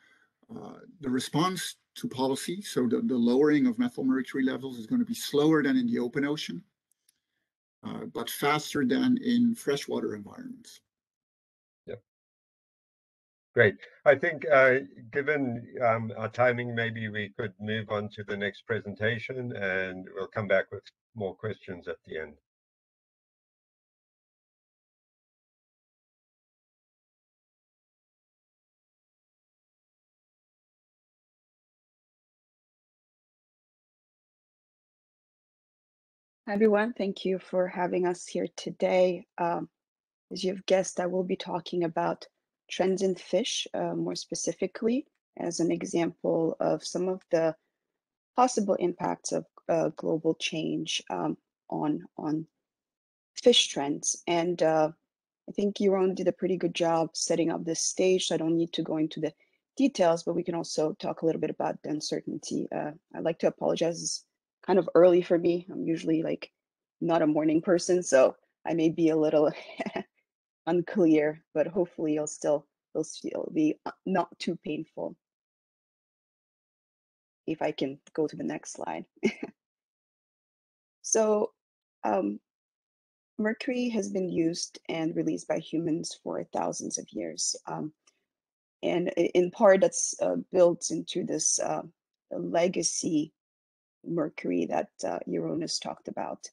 uh, the response to policy, so the, the lowering of methyl mercury levels is going to be slower than in the open ocean, uh, but faster than in freshwater environments. Great. I think uh, given um, our timing, maybe we could move on to the next presentation and we'll come back with more questions at the end. Everyone. Thank you for having us here today. Um, as you've guessed, I will be talking about trends in fish, uh, more specifically, as an example of some of the possible impacts of uh, global change um, on on fish trends. And uh, I think Jeroen did a pretty good job setting up this stage, so I don't need to go into the details, but we can also talk a little bit about the uncertainty. Uh, I'd like to apologize. It's kind of early for me. I'm usually like not a morning person, so I may be a little (laughs) unclear, but hopefully it'll still it'll still be uh, not too painful. If I can go to the next slide. (laughs) so um, mercury has been used and released by humans for thousands of years. Um, and in part that's uh, built into this uh, legacy mercury that uh, Jeroen talked about.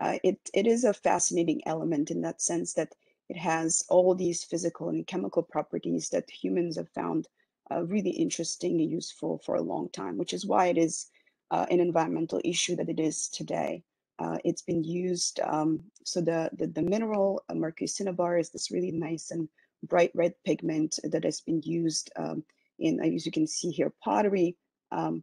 Uh, it, it is a fascinating element in that sense that it has all these physical and chemical properties that humans have found uh, really interesting and useful for a long time, which is why it is uh, an environmental issue that it is today. Uh, it's been used, um, so the, the, the mineral uh, mercury cinnabar is this really nice and bright red pigment that has been used um, in, as you can see here, pottery. Um,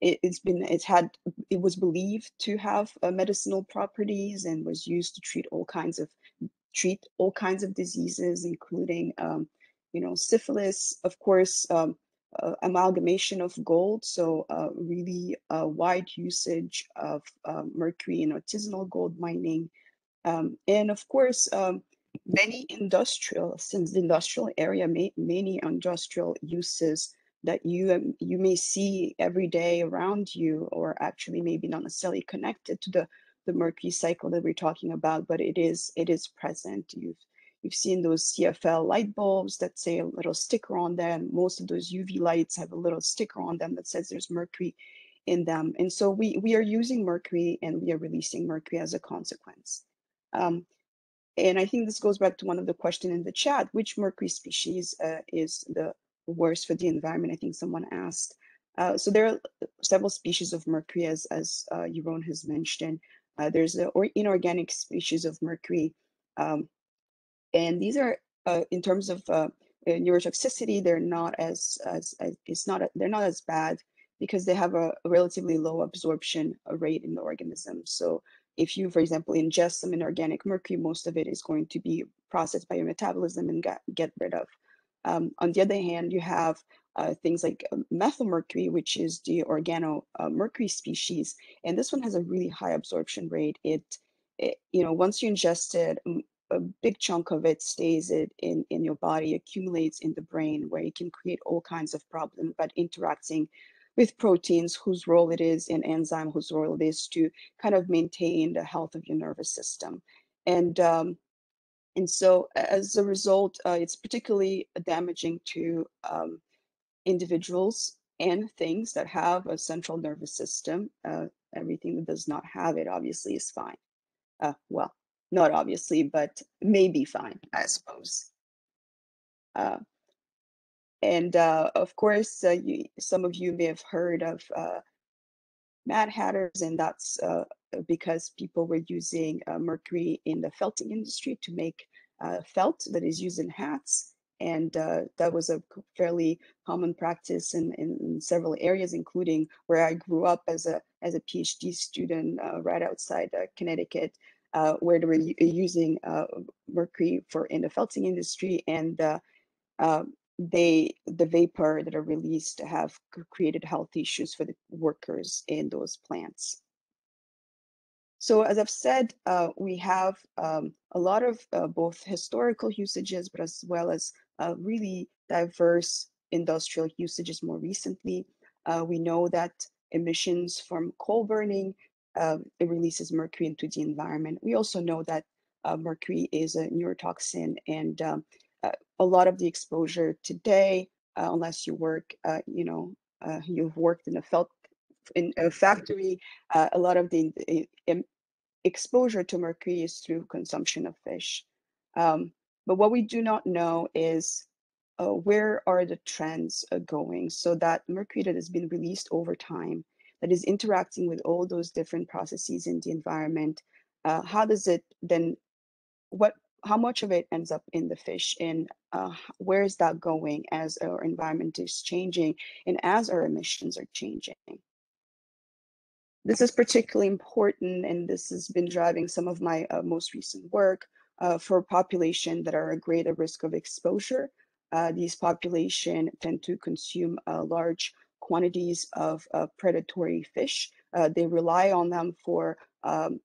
it, has been, it's had, it was believed to have uh, medicinal properties and was used to treat all kinds of treat all kinds of diseases, including, um, you know, syphilis, of course, um, uh, amalgamation of gold. So uh, really uh, wide usage of um, mercury in artisanal gold mining. Um, and of course, um, many industrial, since the industrial area, may, many industrial uses that you um, you may see every day around you, or actually maybe not necessarily connected to the the mercury cycle that we're talking about, but it is it is present. You've you've seen those CFL light bulbs that say a little sticker on them. Most of those UV lights have a little sticker on them that says there's mercury in them. And so we we are using mercury and we are releasing mercury as a consequence. Um, and I think this goes back to one of the questions in the chat, which mercury species uh, is the worst for the environment? I think someone asked. Uh, so there are several species of mercury, as, as uh, Jeroen has mentioned. Uh, there's the or inorganic species of mercury. Um, and these are, uh, in terms of uh, neurotoxicity, they're not as, as, as, it's not, they're not as bad because they have a, a relatively low absorption rate in the organism. So if you, for example, ingest some inorganic mercury, most of it is going to be processed by your metabolism and get, get rid of. Um, on the other hand, you have uh, things like uh, methylmercury, which is the organo uh, species, and this one has a really high absorption rate. It, it, you know, once you ingest it, a big chunk of it stays it in in your body, accumulates in the brain, where it can create all kinds of problems But interacting with proteins, whose role it is in enzyme, whose role it is to kind of maintain the health of your nervous system, and um, and so as a result, uh, it's particularly damaging to um, individuals and things that have a central nervous system. Uh, everything that does not have it obviously is fine. Uh, well, not obviously, but may be fine, I suppose. Uh, and uh, of course, uh, you, some of you may have heard of uh, Mad Hatters, and that's because people were using mercury in the felting industry to make felt that is used in hats and uh, that was a fairly common practice in, in, several areas, including where I grew up as a as a PhD student uh, right outside uh, Connecticut, uh, where they were using uh, mercury for in the felting industry, and uh, they the vapor that are released have created health issues for the workers in those plants. So as I've said, uh, we have um, a lot of uh, both historical usages, but as well as uh, really diverse industrial usages more recently. Uh, we know that emissions from coal burning, um, it releases mercury into the environment. We also know that uh, mercury is a neurotoxin and um, uh, a lot of the exposure today, uh, unless you work, uh, you know, uh, you've worked in a felt in a factory, uh, a lot of the exposure to mercury is through consumption of fish. Um, but what we do not know is uh, where are the trends uh, going so that mercury that has been released over time that is interacting with all those different processes in the environment uh, how does it then what how much of it ends up in the fish and uh, where is that going as our environment is changing and as our emissions are changing? This is particularly important and this has been driving some of my uh, most recent work uh, for population that are at greater risk of exposure uh, these population tend to consume uh, large quantities of uh, predatory fish. Uh, they rely on them for um,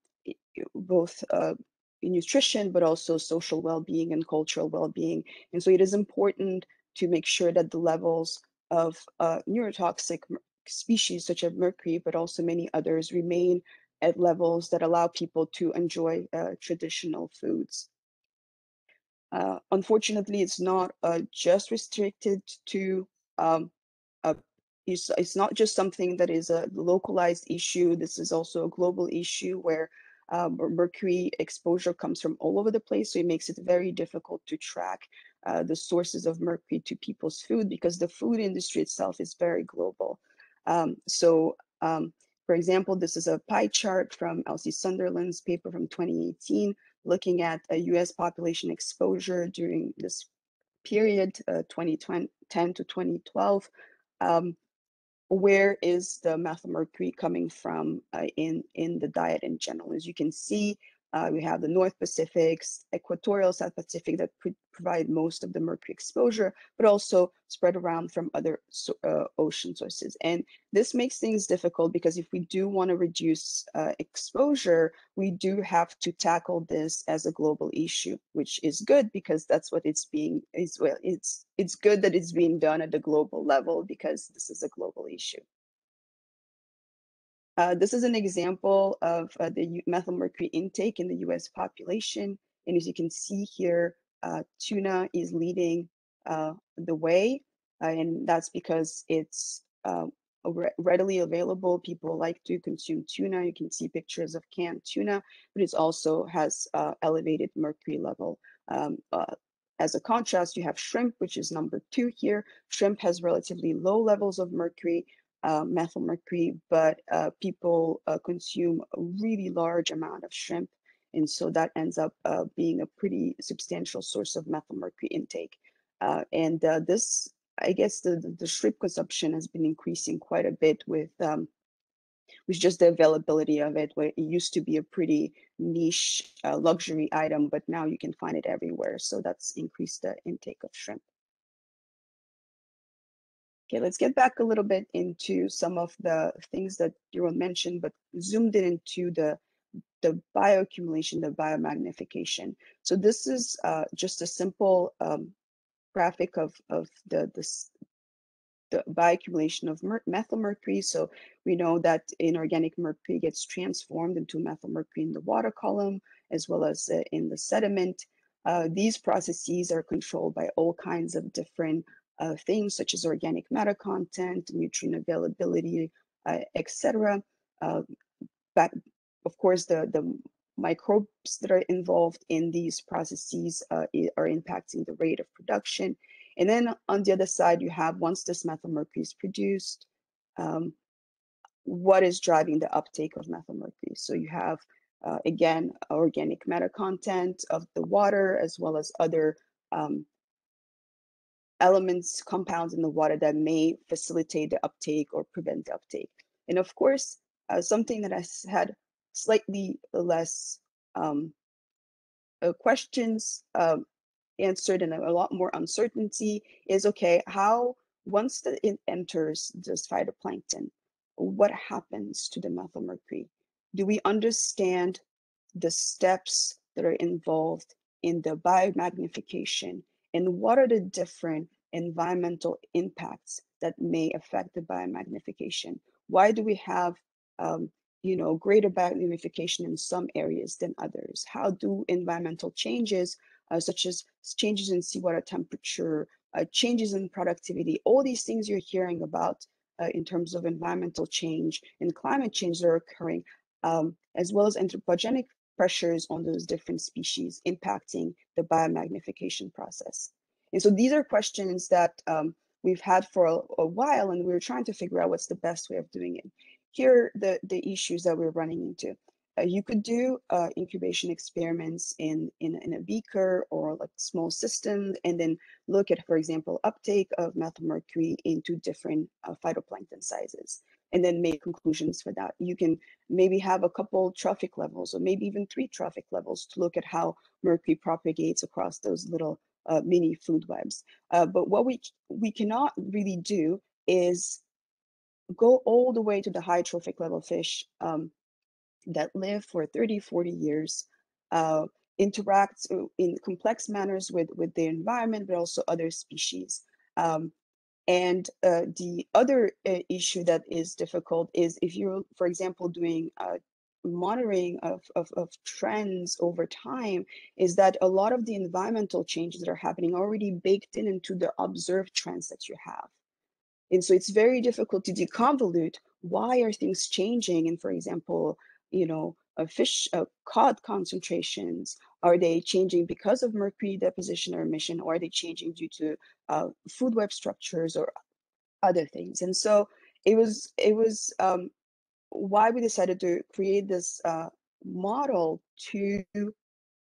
both uh, nutrition, but also social well-being and cultural well-being. And so it is important to make sure that the levels of neurotoxic species such as mercury, but also many others remain at levels that allow people to enjoy traditional foods. Uh, unfortunately, it's not uh, just restricted to, um, a, it's, it's not just something that is a localized issue. This is also a global issue where um, mercury exposure comes from all over the place. So it makes it very difficult to track uh, the sources of mercury to people's food because the food industry itself is very global. Um, so um, for example, this is a pie chart from Elsie Sunderland's paper from 2018 looking at a US population exposure during this period, uh, 2010 to 2012, um, where is the methylmercury coming from uh, in, in the diet in general? As you can see, uh, we have the North Pacific, equatorial South Pacific that provide most of the mercury exposure, but also spread around from other uh, ocean sources. And this makes things difficult because if we do want to reduce uh, exposure, we do have to tackle this as a global issue, which is good because that's what it's being is well, it's it's good that it's being done at the global level because this is a global issue. Uh, this is an example of uh, the methylmercury intake in the US population. And as you can see here, uh, tuna is leading uh, the way. And that's because it's readily available. People like to consume tuna. You can see pictures of canned tuna, but it also has elevated mercury level. Um, as a contrast, you have shrimp, which is number two here. Shrimp has relatively low levels of mercury, uh, methylmercury, but uh, people uh, consume a really large amount of shrimp. And so that ends up uh, being a pretty substantial source of methylmercury intake. Uh, and uh, this, I guess the, the shrimp consumption has been increasing quite a bit with um, with just the availability of it, where it used to be a pretty niche luxury item, but now you can find it everywhere. So that's increased the intake of shrimp. Okay, let's get back a little bit into some of the things that Jeroen mentioned, but zoomed in into the the bioaccumulation, the biomagnification. So this is uh, just a simple um, graphic of, of the, this, the bioaccumulation of methylmercury. So we know that inorganic mercury gets transformed into methylmercury in the water column, as well as uh, in the sediment. Uh, these processes are controlled by all kinds of different uh, things such as organic matter content, nutrient availability, uh, etc. Uh, but of course, the, the microbes that are involved in these processes uh, are impacting the rate of production. And then on the other side, you have once this methylmercury is produced, um, what is driving the uptake of methylmercury? So you have, uh, again, organic matter content of the water, as well as other um, elements, compounds in the water that may facilitate the uptake or prevent the uptake. And of course, uh, something that has had slightly less um, uh, questions um, answered and a lot more uncertainty is okay, how once the, it enters this phytoplankton, what happens to the methylmercury? Do we understand the steps that are involved in the biomagnification and what are the different environmental impacts that may affect the biomagnification? Why do we have um, you know, greater biomagnification in some areas than others? How do environmental changes uh, such as changes in seawater temperature, uh, changes in productivity, all these things you're hearing about uh, in terms of environmental change and climate change that are occurring, um, as well as anthropogenic pressures on those different species impacting the biomagnification process. And so these are questions that um, we've had for a, a, while, and we are trying to figure out what's the best way of doing it. Here are the, the issues that we're running into. Uh, you could do uh, incubation experiments in, in, in a beaker or like small system, and then look at, for example, uptake of methylmercury into different uh, phytoplankton sizes, and then make conclusions for that. You can maybe have a couple trophic levels, or maybe even three trophic levels to look at how mercury propagates across those little uh, mini food webs. Uh, but what we we cannot really do is go all the way to the high trophic level fish um, that live for 30, 40 years, uh, interact in complex manners with, with the environment, but also other species. Um, and uh, the other uh, issue that is difficult is if you're, for example, doing uh, monitoring of, of, of, trends over time, is that a lot of the environmental changes that are happening are already baked in into the observed trends that you have. And so it's very difficult to deconvolute why are things changing. And for example, you know, fish uh, cod concentrations? Are they changing because of mercury deposition or emission, or are they changing due to uh, food web structures or other things? And so it was it was um, why we decided to create this uh, model to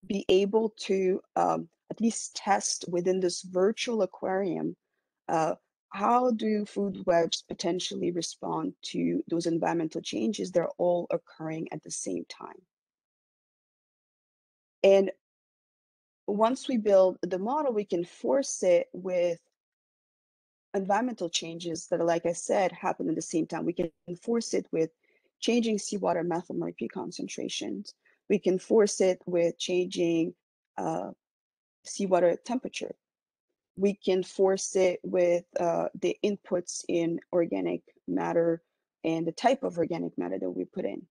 be able to um, at least test within this virtual aquarium uh, how do food webs potentially respond to those environmental changes that are all occurring at the same time? And once we build the model, we can force it with environmental changes that, like I said, happen at the same time. We can force it with changing seawater methyl mercury concentrations. We can force it with changing uh, seawater temperature we can force it with uh, the inputs in organic matter and the type of organic matter that we put in.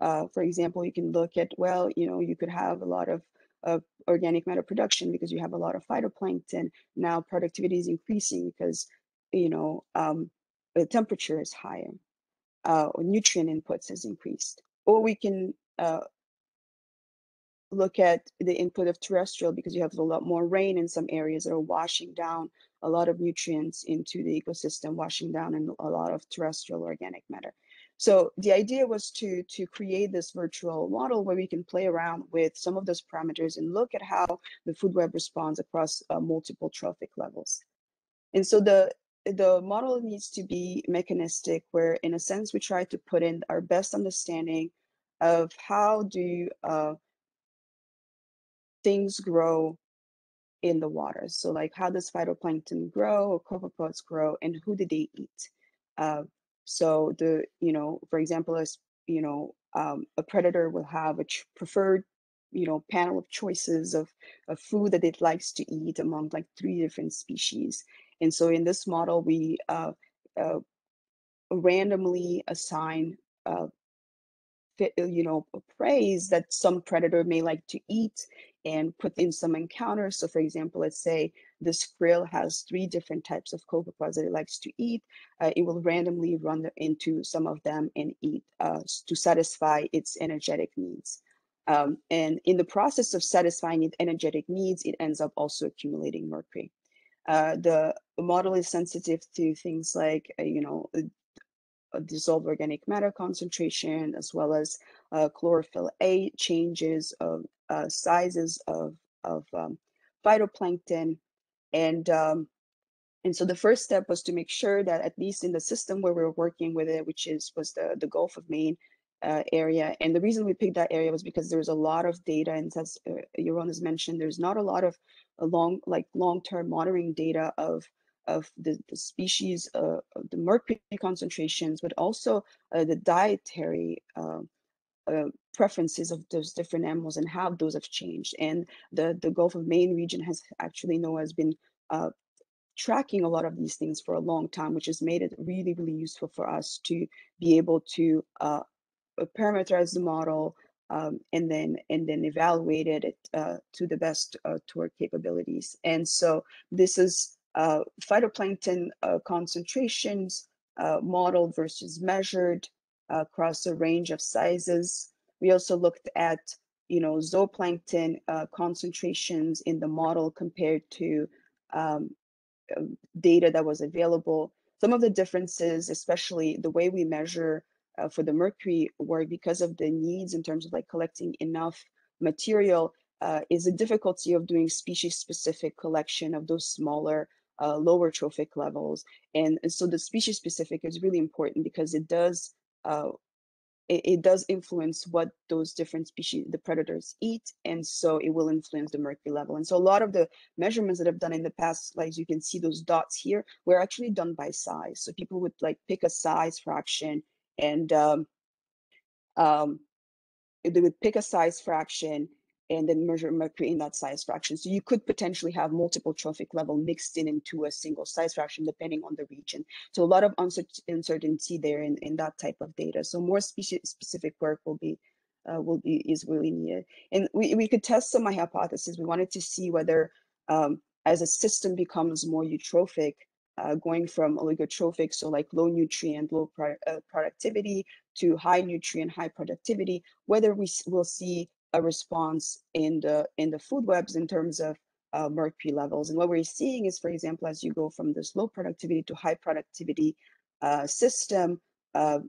Uh, for example, you can look at, well, you know, you could have a lot of, of organic matter production because you have a lot of phytoplankton. Now productivity is increasing because, you know, um, the temperature is higher. Uh, or nutrient inputs has increased. Or we can uh, look at the input of terrestrial because you have a lot more rain in some areas that are washing down a lot of nutrients into the ecosystem, washing down in a lot of terrestrial organic matter. So the idea was to, to create this virtual model where we can play around with some of those parameters and look at how the food web responds across uh, multiple trophic levels. And so the, the model needs to be mechanistic where in a sense we try to put in our best understanding of how do uh, things grow in the water. So like how does phytoplankton grow or copepods grow and who do they eat? Uh, so the, you know, for example, as you know, um, a predator will have a preferred, you know, panel of choices of, of food that it likes to eat among like three different species. And so in this model, we uh, uh, randomly assign uh, you know, preys that some predator may like to eat and put in some encounters. So for example, let's say this krill has three different types of copepods that it likes to eat. Uh, it will randomly run into some of them and eat uh, to satisfy its energetic needs. Um, and in the process of satisfying its energetic needs, it ends up also accumulating mercury. Uh, the model is sensitive to things like, uh, you know, dissolved organic matter concentration, as well as uh, chlorophyll A changes of uh, sizes of, of um, phytoplankton. And, um, and so the first step was to make sure that at least in the system where we were working with it, which is was the, the Gulf of Maine uh, area. And the reason we picked that area was because there was a lot of data, and as uh, Jeroen has mentioned, there's not a lot of a long, like long-term monitoring data of of the, the species, uh, the mercury concentrations, but also uh, the dietary uh, uh, preferences of those different animals and how those have changed. And the, the Gulf of Maine region has actually know has been uh, tracking a lot of these things for a long time, which has made it really, really useful for us to be able to uh, parameterize the model, um, and then and then evaluated it uh, to the best uh, to our capabilities. And so this is uh, phytoplankton uh, concentrations uh, modeled versus measured across a range of sizes. We also looked at you know zooplankton concentrations in the model compared to um, data that was available. Some of the differences, especially the way we measure uh, for the mercury work because of the needs in terms of like collecting enough material uh, is a difficulty of doing species specific collection of those smaller uh, lower trophic levels and, and, so the species specific is really important because it does uh, it, it, does influence what those different species the predators eat and so it will influence the mercury level. And so a lot of the measurements that i've done in the past like you can see those dots here were actually done by size. So people would like pick a size fraction and um, um, they would pick a size fraction and then measure mercury in that size fraction. So you could potentially have multiple trophic level mixed in into a single size fraction depending on the region. So a lot of uncertainty there in, in that type of data. So more species specific work will be uh, will be is really needed. And we, we could test some my hypotheses. We wanted to see whether um, as a system becomes more eutrophic, uh, going from oligotrophic, so like low nutrient, low pro uh, productivity, to high nutrient, high productivity, whether we will see a response in the in the food webs in terms of uh, mercury levels. And what we're seeing is, for example, as you go from this low productivity to high productivity uh, system, uh,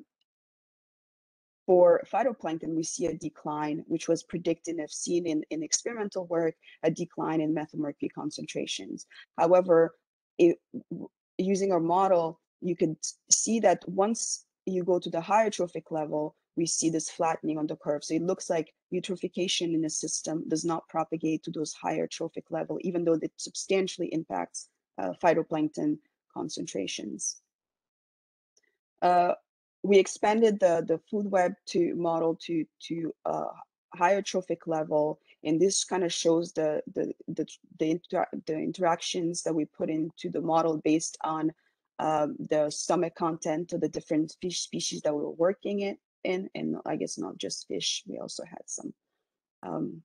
for phytoplankton, we see a decline, which was predicted and seen in, in experimental work, a decline in methylmercury concentrations. However, it, using our model, you could see that once you go to the higher trophic level, we see this flattening on the curve. So it looks like eutrophication in the system does not propagate to those higher trophic level, even though it substantially impacts uh, phytoplankton concentrations. Uh, we expanded the, the food web to model to, to uh, higher trophic level and this kind of shows the the the the, inter the, interactions that we put into the model based on um, the stomach content of the different fish species that we were working in, in and I guess not just fish we also had some um,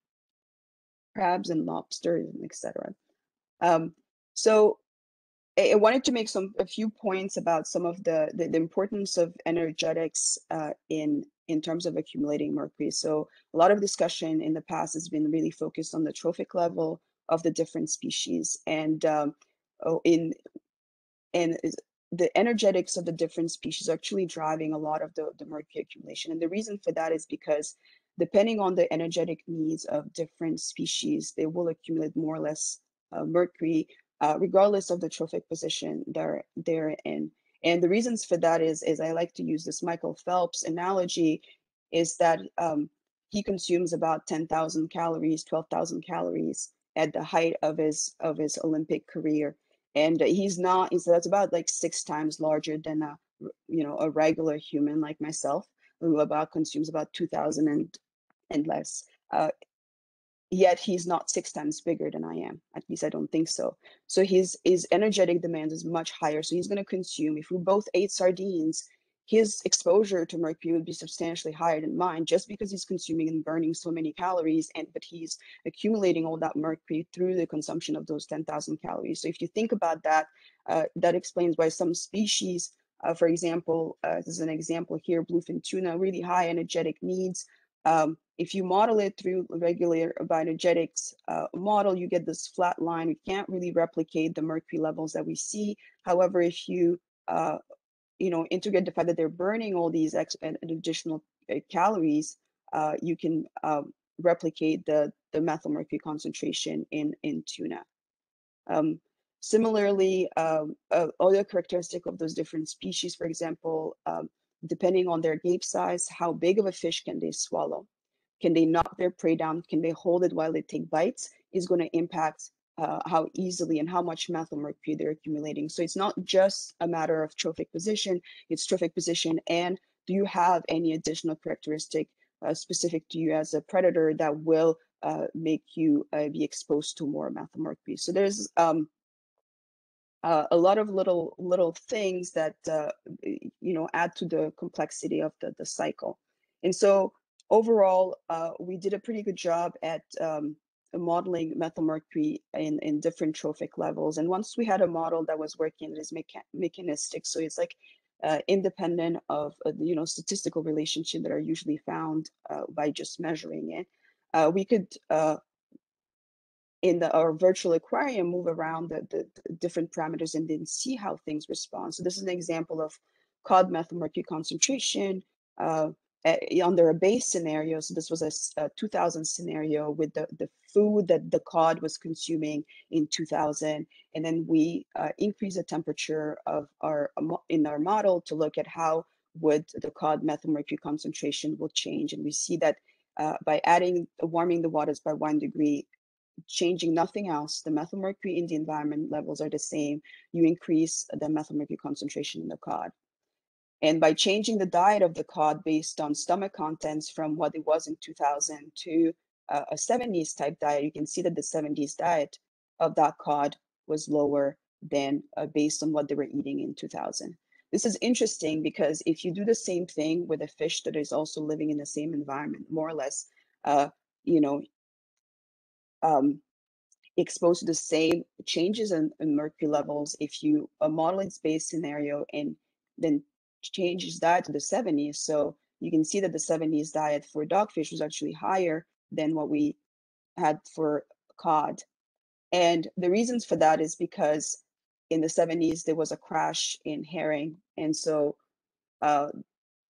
crabs and lobsters and etc um, so I wanted to make some a few points about some of the the, the importance of energetics uh, in in terms of accumulating mercury. So a lot of discussion in the past has been really focused on the trophic level of the different species and um, oh, in and the energetics of the different species are actually driving a lot of the, the mercury accumulation. And the reason for that is because depending on the energetic needs of different species, they will accumulate more or less uh, mercury, uh, regardless of the trophic position they're, they're in. And the reasons for that is, is I like to use this Michael Phelps analogy, is that um, he consumes about 10,000 calories, 12,000 calories at the height of his of his Olympic career, and he's not. He's that's about like six times larger than a you know a regular human like myself, who about consumes about 2,000 and and less. Uh, yet he's not six times bigger than I am. At least I don't think so. So his his energetic demands is much higher. So he's going to consume. If we both ate sardines, his exposure to mercury would be substantially higher than mine, just because he's consuming and burning so many calories. And but he's accumulating all that mercury through the consumption of those 10,000 calories. So if you think about that, uh, that explains why some species. Uh, for example, uh, this is an example here, bluefin tuna, really high energetic needs, um, if you model it through regular bioenergetics uh, model, you get this flat line. We can't really replicate the mercury levels that we see. However, if you uh, you know integrate the fact that they're burning all these additional uh, calories, uh, you can um, replicate the the methyl mercury concentration in in tuna. Um, similarly, um, uh, other characteristic of those different species, for example, um, depending on their gape size, how big of a fish can they swallow? Can they knock their prey down? Can they hold it while they take bites? Is going to impact uh, how easily and how much methyl mercury they're accumulating. So it's not just a matter of trophic position, it's trophic position and do you have any additional characteristic uh, specific to you as a predator that will uh, make you uh, be exposed to more methyl mercury. So there's um, uh, a lot of little little things that uh, you know add to the complexity of the, the cycle. And so overall, we did a pretty good job at um, modeling methylmercury in, in different trophic levels. And once we had a model that was working, it is mecha mechanistic. So it's like uh, independent of uh, you know statistical relationship that are usually found uh, by just measuring it. Uh, we could uh, in the our virtual aquarium move around the, the, the, different parameters and then see how things respond. So this is an example of cod methylmercury concentration uh, under a base scenario. So this was a, a 2000 scenario with the, the food that the cod was consuming in 2000. And then we uh, increase the temperature of our in our model to look at how would the cod methylmercury concentration will change. And we see that uh, by adding warming the waters by one degree, changing nothing else, the methylmercury in the environment levels are the same, you increase the methylmercury concentration in the cod. And by changing the diet of the cod based on stomach contents from what it was in 2000 to uh, a 70s type diet, you can see that the 70s diet of that cod was lower than uh, based on what they were eating in 2000. This is interesting because if you do the same thing with a fish that is also living in the same environment, more or less, uh, you know, um, exposed to the same changes in, in mercury levels if you a modeling space scenario and then changes diet to the 70s. So you can see that the 70s diet for dogfish was actually higher than what we had for cod. And the reasons for that is because in the 70s there was a crash in herring. And so uh,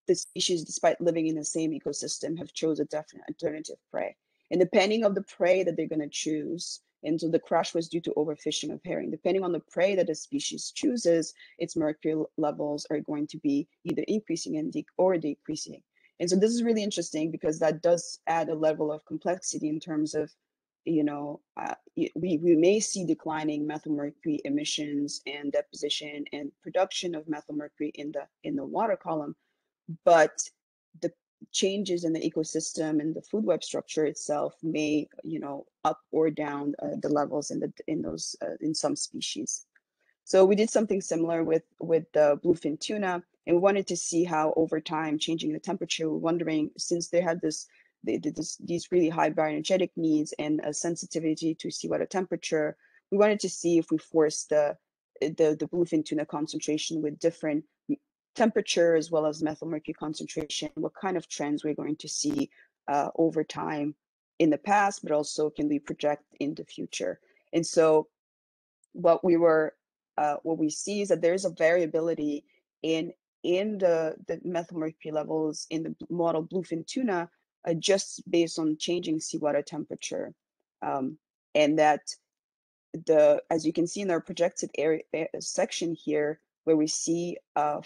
the species, despite living in the same ecosystem, have chose a definite alternative prey. And depending of the prey that they're going to choose, and so the crash was due to overfishing of herring. Depending on the prey that a species chooses, its mercury levels are going to be either increasing and de or decreasing. And so this is really interesting because that does add a level of complexity in terms of, you know, uh, we, we may see declining methylmercury emissions and deposition and production of methylmercury in the in the water column, but changes in the ecosystem and the food web structure itself may, you know, up or down uh, the levels in the in those uh, in some species. So we did something similar with with the bluefin tuna, and we wanted to see how over time, changing the temperature, we're wondering since they had this they did this, these really high bioenergetic needs and a sensitivity to seawater temperature, we wanted to see if we forced the the, the bluefin tuna concentration with different temperature as well as methylmercury concentration, what kind of trends we're going to see uh, over time in the past, but also can we project in the future. And so what we were, uh, what we see is that there's a variability in in the, the methylmercury levels in the model bluefin tuna uh, just based on changing seawater temperature. Um, and that the, as you can see in our projected area section here, where we see uh,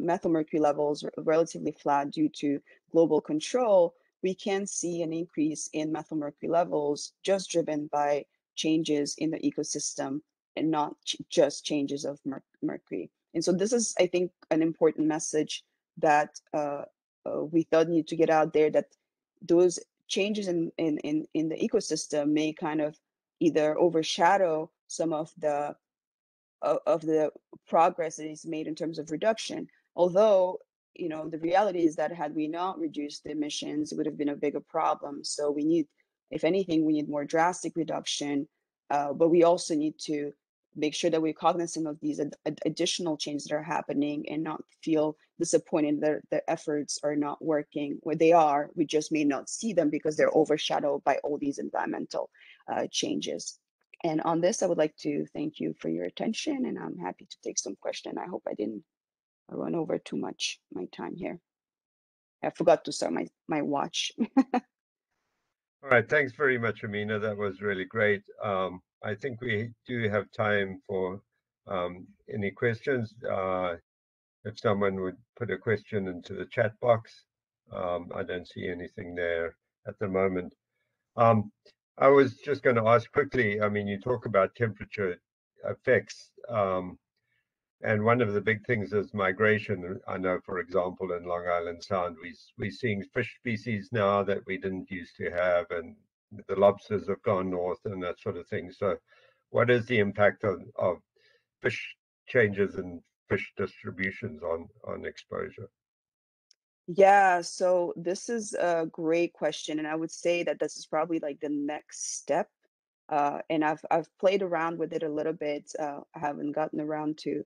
methylmercury levels relatively flat due to global control, we can see an increase in methylmercury levels just driven by changes in the ecosystem and not ch just changes of mer mercury. And so this is, I think, an important message that uh, uh, we thought need to get out there that those changes in, in, in, in the ecosystem may kind of either overshadow some of the of the progress that is made in terms of reduction although you know the reality is that had we not reduced the emissions it would have been a bigger problem. So we need if anything we need more drastic reduction uh, but we also need to make sure that we're cognizant of these ad additional changes that are happening and not feel disappointed that the efforts are not working where they are. We just may not see them because they're overshadowed by all these environmental uh, changes. And on this i would like to thank you for your attention and i'm happy to take some question. I hope i didn't I run over too much my time here. I forgot to start my, my watch. (laughs) All right, thanks very much, Amina. That was really great. Um, I think we do have time for um, any questions. Uh, if someone would put a question into the chat box, um, I don't see anything there at the moment. Um, I was just going to ask quickly. I mean, you talk about temperature effects. Um, and one of the big things is migration. I know, for example, in Long Island Sound, we we're seeing fish species now that we didn't used to have, and the lobsters have gone north and that sort of thing. So, what is the impact of, of fish changes and fish distributions on on exposure? Yeah, so this is a great question, and I would say that this is probably like the next step. Uh, and I've I've played around with it a little bit. Uh, I haven't gotten around to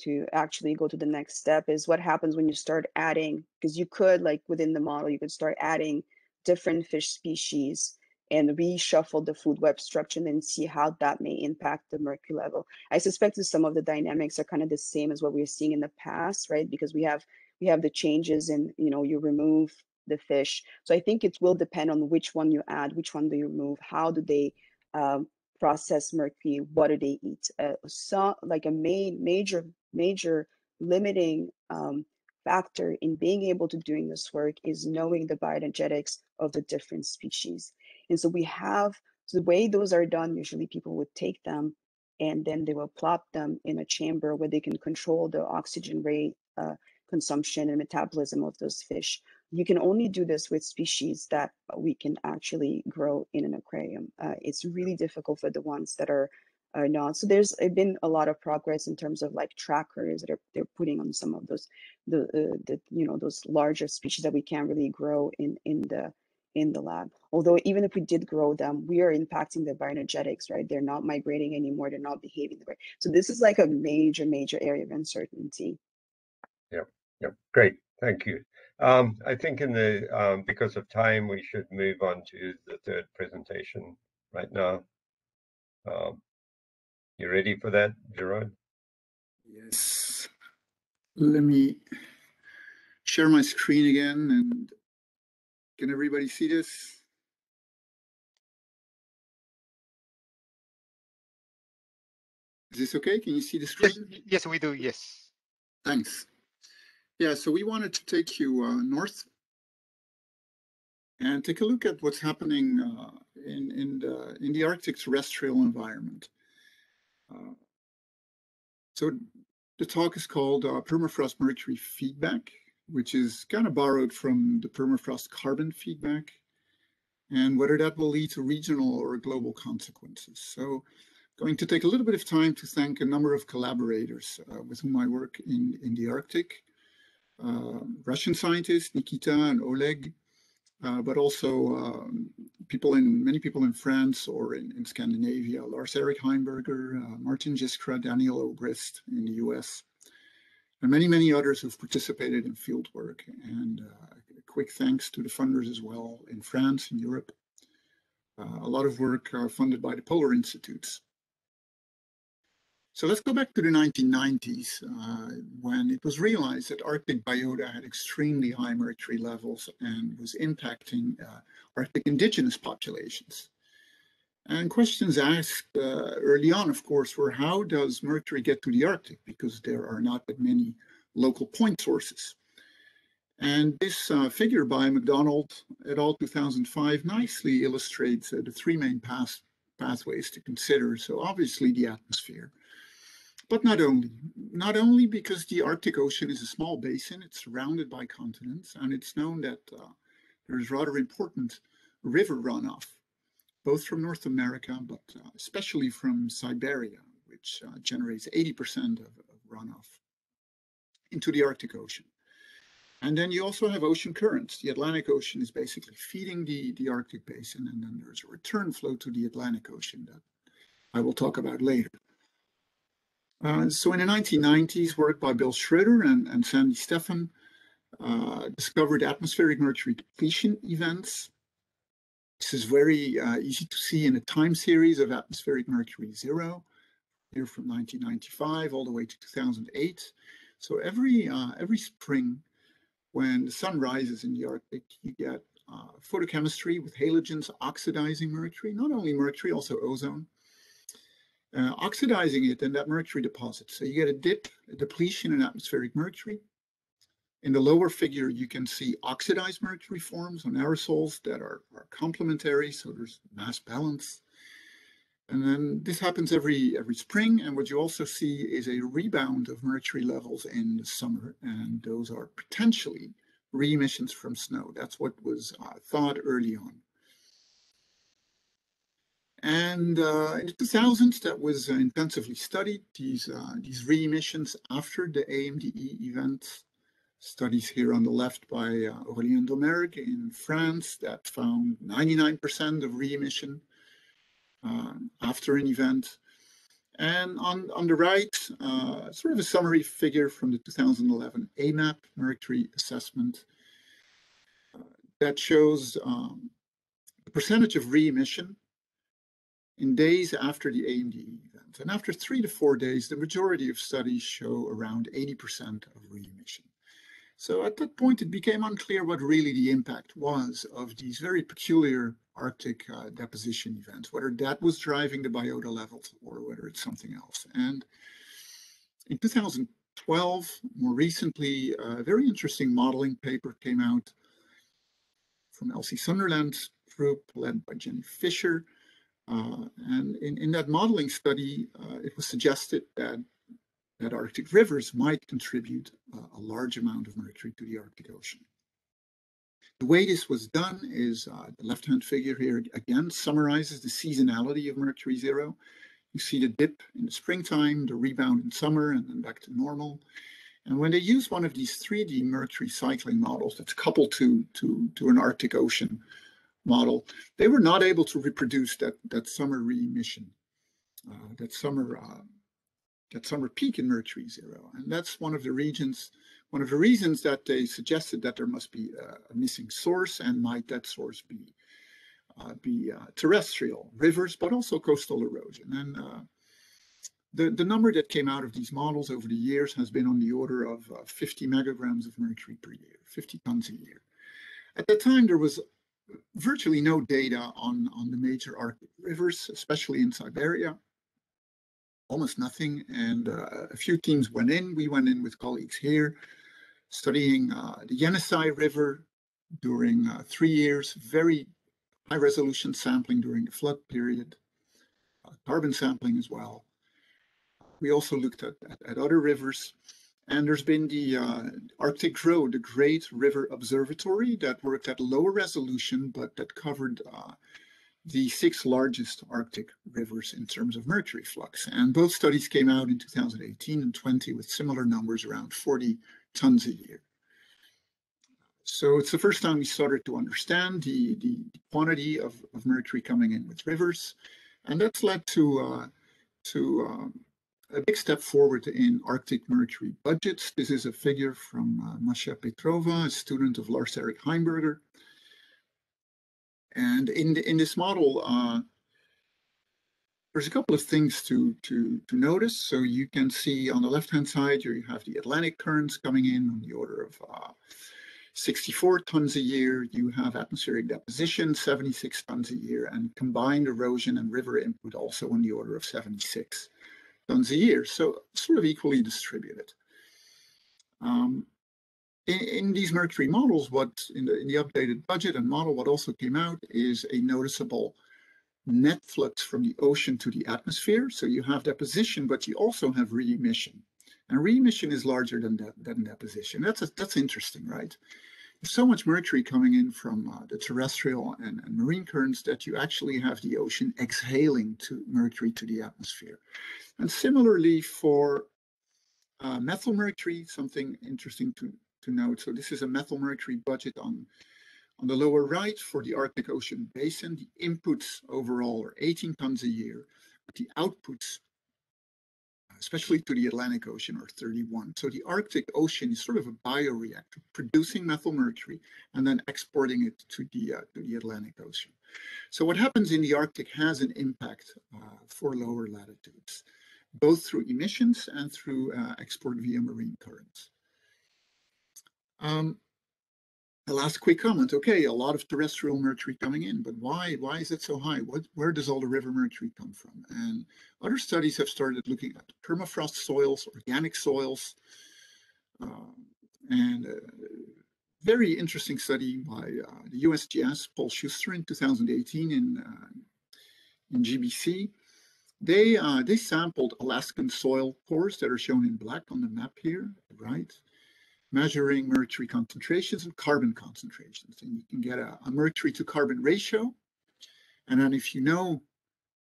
to actually go to the next step. Is what happens when you start adding, because you could like within the model, you could start adding different fish species and reshuffle the food web structure and then see how that may impact the mercury level. I suspect that some of the dynamics are kind of the same as what we are seeing in the past, right? Because we have we have the changes and you know you remove the fish. So I think it will depend on which one you add, which one do you remove, how do they um, process mercury, what do they eat. Uh, so like a main major major limiting um, factor in being able to doing this work is knowing the bioenergetics of the different species. And so we have so the way those are done, usually people would take them and then they will plop them in a chamber where they can control the oxygen rate uh, consumption and metabolism of those fish. You can only do this with species that we can actually grow in an aquarium. Uh, it's really difficult for the ones that are are not. So there's been a lot of progress in terms of like trackers that are they're putting on some of those the uh, the you know those larger species that we can't really grow in in the in the lab. Although even if we did grow them, we are impacting the bioenergetics, right? They're not migrating anymore. They're not behaving the way. So this is like a major, major area of uncertainty. Yep. Yep. Great. Thank you. Um, I think in the um, because of time, we should move on to the third presentation right now. Um, you ready for that, Jeroen? Yes. Let me share my screen again and can everybody see this? Is this okay? Can you see the screen? Yes, yes, we do. Yes. Thanks. Yeah, so we wanted to take you uh, north and take a look at what's happening uh, in in the in the Arctic terrestrial environment. Uh, so the talk is called uh, Permafrost Mercury Feedback, which is kind of borrowed from the permafrost carbon feedback, and whether that will lead to regional or global consequences. So going to take a little bit of time to thank a number of collaborators uh, with whom I work in, in the Arctic. Uh, Russian scientists, Nikita and Oleg, uh, but also um, people in many people in France or in, in Scandinavia, Lars-Eric Heimbürger, uh, Martin Jiskra, Daniel Obrist in the US, and many, many others who've participated in field work. And uh, quick thanks to the funders as well in France and Europe. Uh, a lot of work uh, funded by the Polar Institutes. So let's go back to the 1990s uh, when it was realized that Arctic biota had extremely high mercury levels and was impacting uh, Arctic indigenous populations. And questions asked uh, early on, of course, were how does mercury get to the Arctic? Because there are not that many local point sources. And this uh, figure by McDonald et al. 2005 nicely illustrates uh, the three main path pathways to consider. So obviously the atmosphere, but not only, not only because the Arctic Ocean is a small basin, it's surrounded by continents, and it's known that uh, there's rather important river runoff, both from North America, but uh, especially from Siberia, which uh, generates 80% of, of runoff into the Arctic Ocean. And then you also have ocean currents. The Atlantic Ocean is basically feeding the, the Arctic basin, and then there's a return flow to the Atlantic Ocean that I will talk about later. Uh, so in the 1990s, work by Bill Schroeder and, and Sandy Steffen uh, discovered atmospheric mercury depletion events. This is very uh, easy to see in a time series of atmospheric mercury zero, here from 1995 all the way to 2008. So every uh, every spring, when the sun rises in the Arctic, you get uh, photochemistry with halogens oxidizing mercury, not only mercury, also ozone uh, oxidizing it, and that mercury deposits. So you get a dip, a depletion in atmospheric mercury. In the lower figure, you can see oxidized mercury forms on aerosols that are, are complementary, so there's mass balance. And then this happens every every spring, and what you also see is a rebound of mercury levels in the summer, and those are potentially re-emissions from snow. That's what was uh, thought early on. And uh, in the 2000s, that was uh, intensively studied, these, uh, these re-emissions after the AMDE event. studies here on the left by uh, Aurélien Dommergue in France that found 99% of re-emission uh, after an event. And on, on the right, uh, sort of a summary figure from the 2011 AMAP mercury assessment uh, that shows um, the percentage of re-emission in days after the AMD event. And after three to four days, the majority of studies show around 80% of re-emission. So at that point, it became unclear what really the impact was of these very peculiar Arctic uh, deposition events, whether that was driving the biota levels or whether it's something else. And in 2012, more recently, a very interesting modeling paper came out from Elsie Sunderland's group led by Jenny Fisher. Uh, and in, in that modeling study, uh, it was suggested that that Arctic rivers might contribute uh, a large amount of mercury to the Arctic Ocean. The way this was done is uh, the left-hand figure here again summarizes the seasonality of mercury zero. You see the dip in the springtime, the rebound in summer, and then back to normal. And when they use one of these 3D mercury cycling models that's coupled to, to, to an Arctic Ocean model, they were not able to reproduce that, that summer re-emission, uh, that summer uh, that summer peak in mercury zero. And that's one of the regions, one of the reasons that they suggested that there must be a, missing source and might that source be uh, be uh, terrestrial rivers, but also coastal erosion. And uh, the, the number that came out of these models over the years has been on the order of uh, 50 megagrams of mercury per year, 50 tons a year. At that time, there was virtually no data on, on the major Arctic rivers, especially in Siberia almost nothing. And uh, a few teams went in. We went in with colleagues here, studying uh, the Yenisei River during uh, three years, very high resolution sampling during the flood period, uh, carbon sampling as well. We also looked at, at, at other rivers. And there's been the uh, Arctic GRO, the Great River Observatory, that worked at lower resolution, but that covered uh, the six largest Arctic rivers in terms of mercury flux. And both studies came out in 2018 and 20 with similar numbers around 40 tons a year. So it's the first time we started to understand the, the quantity of, of mercury coming in with rivers. And that's led to, uh, to um, a big step forward in Arctic mercury budgets. This is a figure from uh, Masha Petrova, a student of Lars-Eric Heimbürger, and in the, in this model, uh, there's a couple of things to, to, to notice. So you can see on the left-hand side you have the Atlantic currents coming in on the order of uh, 64 tons a year. You have atmospheric deposition, 76 tons a year, and combined erosion and river input also on the order of 76 tons a year. So sort of equally distributed. Um, in, in, these Mercury models, what in the, in the updated budget and model, what also came out is a noticeable net flux from the ocean to the atmosphere. So you have deposition, but you also have re-emission. And re-emission is larger than, de than deposition. That's, a, that's interesting, right? So much mercury coming in from uh, the terrestrial and, and, marine currents that you actually have the ocean exhaling to mercury to the atmosphere. And similarly for uh, methyl mercury, something interesting to, to note. So this is a methyl mercury budget on, on the lower right for the Arctic Ocean basin. The inputs overall are 18 tons a year, but the outputs, especially to the Atlantic Ocean, or 31. So the Arctic Ocean is sort of a bioreactor, producing methyl mercury and then exporting it to the, uh, to the Atlantic Ocean. So what happens in the Arctic has an impact uh, for lower latitudes, both through emissions and through uh, export via marine currents. Um, last quick comment. Okay, a lot of terrestrial mercury coming in, but why? Why is it so high? What, where does all the river mercury come from? And other studies have started looking at permafrost soils, organic soils, uh, and a very interesting study by uh, the USGS, Paul Schuster in 2018 in uh, in GBC. They uh, they sampled Alaskan soil cores that are shown in black on the map here, right? Measuring mercury concentrations and carbon concentrations. And you can get a, a mercury to carbon ratio. And then if you know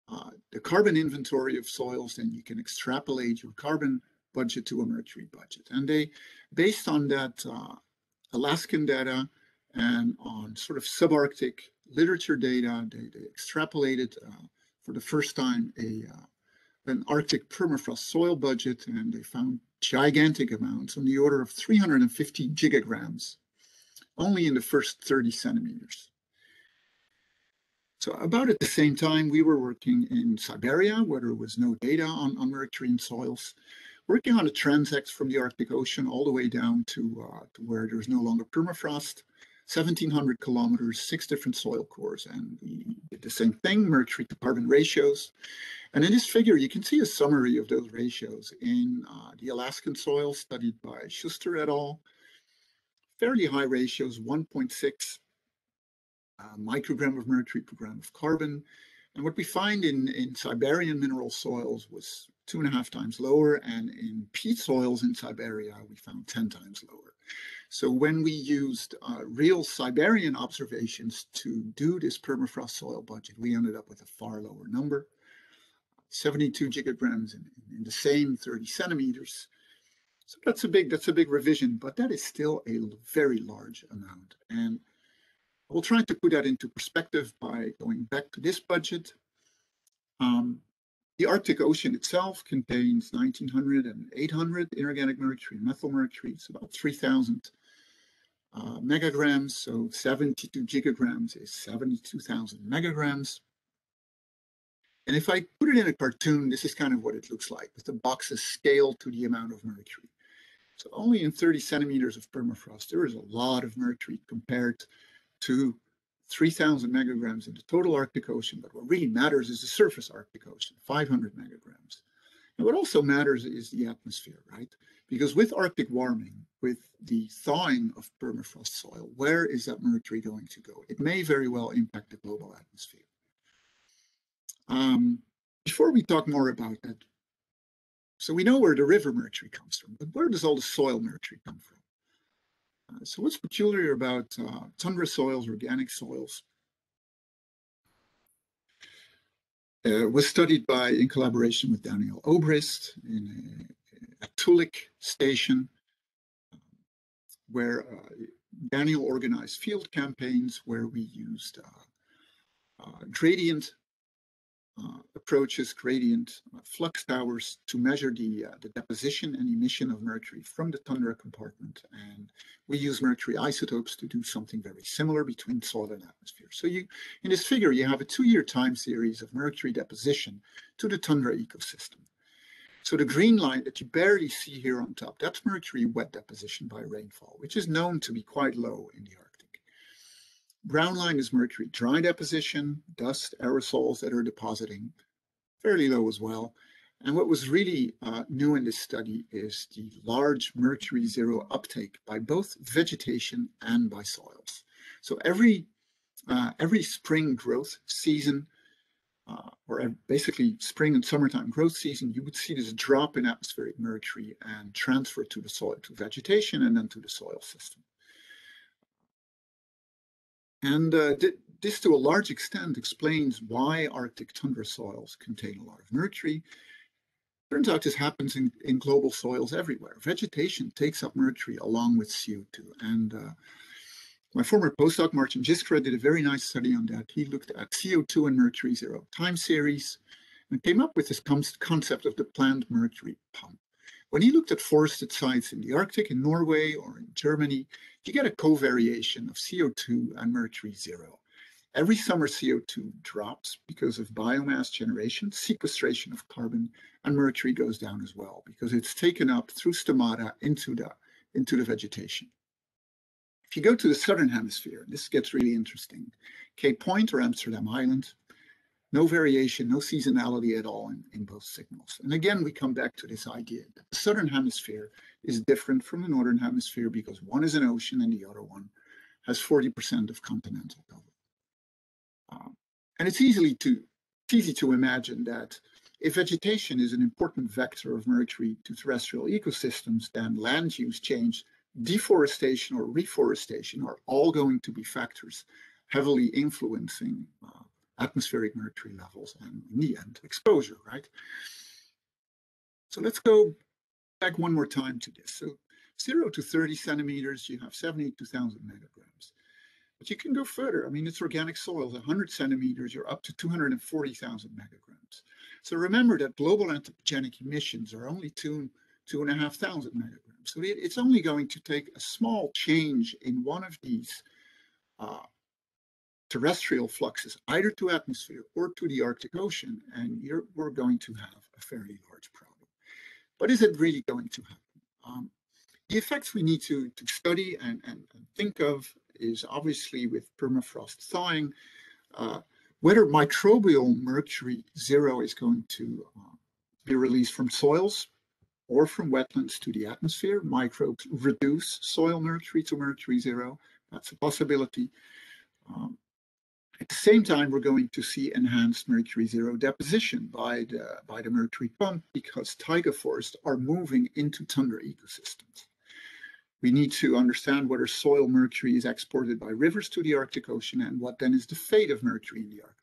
uh, the carbon inventory of soils, then you can extrapolate your carbon budget to a mercury budget. And they, based on that uh, Alaskan data and on sort of subarctic literature data, they, they extrapolated uh, for the first time a uh, an Arctic permafrost soil budget, and they found gigantic amounts on the order of 350 gigagrams only in the first 30 centimeters. So about at the same time, we were working in Siberia, where there was no data on, on mercury in soils, working on a transect from the Arctic Ocean all the way down to, uh, to where there's no longer permafrost, 1700 kilometers, six different soil cores. And we did the same thing, mercury to carbon ratios. And in this figure, you can see a summary of those ratios in uh, the Alaskan soil studied by Schuster et al. Fairly high ratios, 1.6 uh, microgram of mercury per gram of carbon. And what we find in, in Siberian mineral soils was two and a half times lower, and in peat soils in Siberia, we found 10 times lower. So when we used uh, real Siberian observations to do this permafrost soil budget, we ended up with a far lower number, 72 gigagrams in, in the same 30 centimeters. So that's a big that's a big revision, but that is still a very large amount. And we'll try to put that into perspective by going back to this budget. Um, the Arctic Ocean itself contains 1900 and 800 inorganic mercury, and methyl mercury. It's about 3000 uh, megagrams. So 72 gigagrams is 72,000 megagrams. And if I put it in a cartoon, this is kind of what it looks like with the boxes scaled to the amount of mercury. So only in 30 centimeters of permafrost, there is a lot of mercury compared to 3,000 megagrams in the total Arctic Ocean, but what really matters is the surface Arctic Ocean, 500 megagrams. And what also matters is the atmosphere, right? Because with Arctic warming, with the thawing of permafrost soil, where is that mercury going to go? It may very well impact the global atmosphere. Um, before we talk more about that, so we know where the river mercury comes from, but where does all the soil mercury come from? Uh, so what's peculiar about uh, tundra soils, organic soils, uh, was studied by, in collaboration with Daniel Obrist in a, a Toolik station, where uh, Daniel organized field campaigns where we used uh, uh, gradient approaches gradient flux towers to measure the, the deposition and emission of mercury from the tundra compartment. And we use mercury isotopes to do something very similar between soil and atmosphere. So you, in this figure, you have a two-year time series of mercury deposition to the tundra ecosystem. So the green line that you barely see here on top, that's mercury wet deposition by rainfall, which is known to be quite low in the Arctic. Brown line is mercury dry deposition, dust, aerosols that are depositing, fairly low as well. And what was really uh, new in this study is the large mercury zero uptake by both vegetation and by soils. So every uh, every spring growth season, uh, or basically spring and summertime growth season, you would see this drop in atmospheric mercury and transfer to the soil, to vegetation, and then to the soil system. And uh, this, to a large extent, explains why Arctic tundra soils contain a lot of mercury. Turns out this happens in, in global soils everywhere. Vegetation takes up mercury along with CO2. And uh, my former postdoc, Martin Jiskra, did a very nice study on that. He looked at CO2 and mercury zero time series and came up with this concept of the plant mercury pump. When he looked at forested sites in the Arctic, in Norway, or in Germany, you get a covariation of CO2 and mercury zero. Every summer CO2 drops because of biomass generation, sequestration of carbon, and mercury goes down as well because it's taken up through stomata into the, into the vegetation. If you go to the southern hemisphere, this gets really interesting. Cape Point or Amsterdam Island, no variation, no seasonality at all in, in both signals. And again, we come back to this idea that the southern hemisphere is different from the northern hemisphere because one is an ocean and the other one has 40% of continental cover. Um, and it's easily to it's easy to imagine that if vegetation is an important vector of mercury to terrestrial ecosystems, then land use change, deforestation or reforestation are all going to be factors heavily influencing uh, atmospheric mercury levels and in the end exposure, right? So let's go back one more time to this. So 0 to 30 centimeters, you have 72,000 megagrams. But you can go further. I mean, it's organic soil. 100 centimeters, you're up to 240,000 megagrams. So remember that global anthropogenic emissions are only two, two and a half thousand nanograms. So it, it's only going to take a small change in one of these uh, terrestrial fluxes, either to atmosphere or to the Arctic Ocean, and we're going to have a fairly large problem. But is it really going to happen? Um, the effects we need to, to study and, and, and, think of is obviously with permafrost thawing, uh, whether microbial mercury zero is going to uh, be released from soils or from wetlands to the atmosphere. Microbes reduce soil mercury to mercury zero. That's a possibility. Um, at the same time, we're going to see enhanced mercury zero deposition by the, by the mercury pump because taiga forests are moving into tundra ecosystems. We need to understand whether soil mercury is exported by rivers to the Arctic Ocean and what then is the fate of mercury in the Arctic.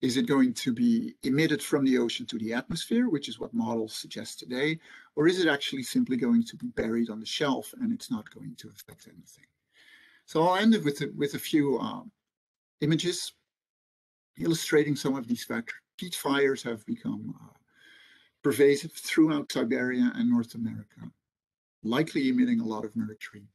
Is it going to be emitted from the ocean to the atmosphere, which is what models suggest today, or is it actually simply going to be buried on the shelf and it's not going to affect anything? So I'll end it with a, with a few um, images illustrating some of these factors. Peat fires have become uh, pervasive throughout Siberia and North America, likely emitting a lot of mercury.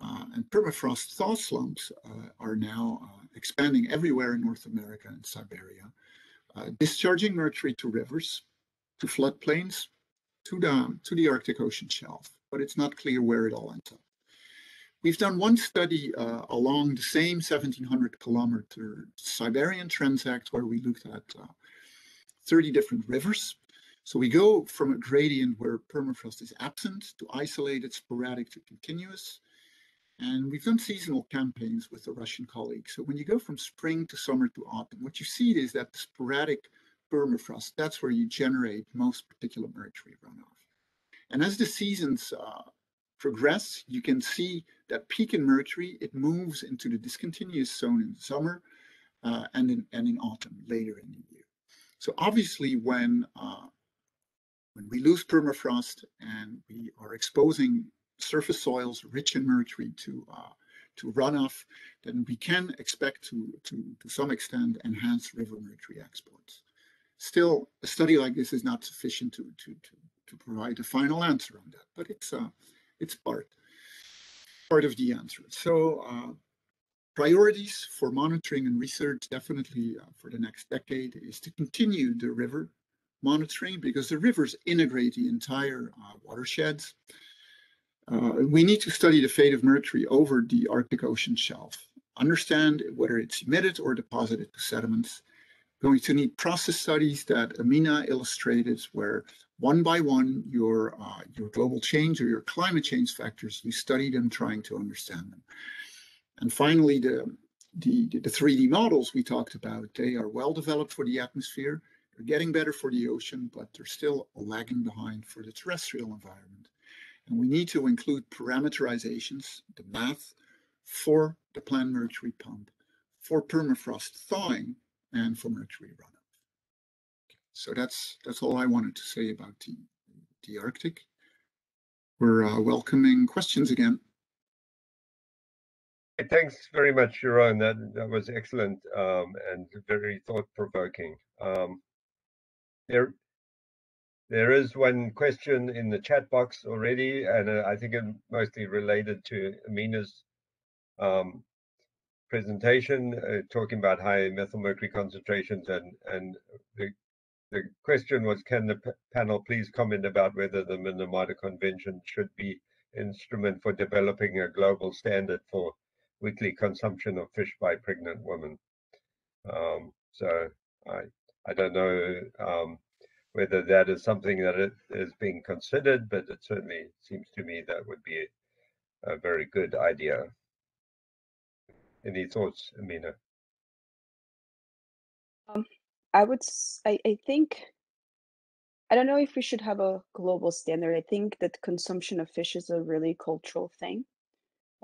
Uh, and permafrost thaw slumps uh, are now uh, expanding everywhere in North America and Siberia, uh, discharging mercury to rivers, to floodplains, to the, to the Arctic Ocean shelf, but it's not clear where it all ends up. We've done one study uh, along the same 1700 kilometer Siberian transect where we looked at uh, 30 different rivers. So we go from a gradient where permafrost is absent to isolated, sporadic to continuous. And we've done seasonal campaigns with the Russian colleagues. So when you go from spring to summer to autumn, what you see is that the sporadic permafrost, that's where you generate most particulate mercury runoff. And as the seasons uh, progress, you can see that peak in mercury, it moves into the discontinuous zone in summer uh, and, in, and in autumn, later in the year. So obviously when, uh, when we lose permafrost and we are exposing surface soils rich in mercury to, uh, to runoff, then we can expect to, to, to some extent enhance river mercury exports. Still, a study like this is not sufficient to, to, to, to provide a final answer on that, but it's, uh, it's part part of the answer. So uh, priorities for monitoring and research definitely uh, for the next decade is to continue the river monitoring because the rivers integrate the entire uh, watersheds. Uh, we need to study the fate of mercury over the Arctic Ocean shelf, understand whether it's emitted or deposited to sediments. We're Going to need process studies that Amina illustrated where one by one your uh, your global change or your climate change factors. You study them, trying to understand them. And finally, the the the 3D models we talked about. They are well developed for the atmosphere. They're getting better for the ocean, but they're still lagging behind for the terrestrial environment. And we need to include parameterizations, the math, for the plant mercury pump, for permafrost thawing, and for mercury runoff. So that's that's all I wanted to say about the the Arctic. We're uh, welcoming questions again. Thanks very much, Jeroen. That that was excellent um, and very thought provoking. Um, there there is one question in the chat box already, and uh, I think it mostly related to Amina's um, presentation, uh, talking about high methyl mercury concentrations and and the the question was, can the panel please comment about whether the Minamata Convention should be instrument for developing a global standard for weekly consumption of fish by pregnant women? Um, so I I don't know um, whether that is something that is being considered, but it certainly seems to me that would be a, a very good idea. Any thoughts, Amina? Um, I would, I, I think, I don't know if we should have a global standard. I think that consumption of fish is a really cultural thing.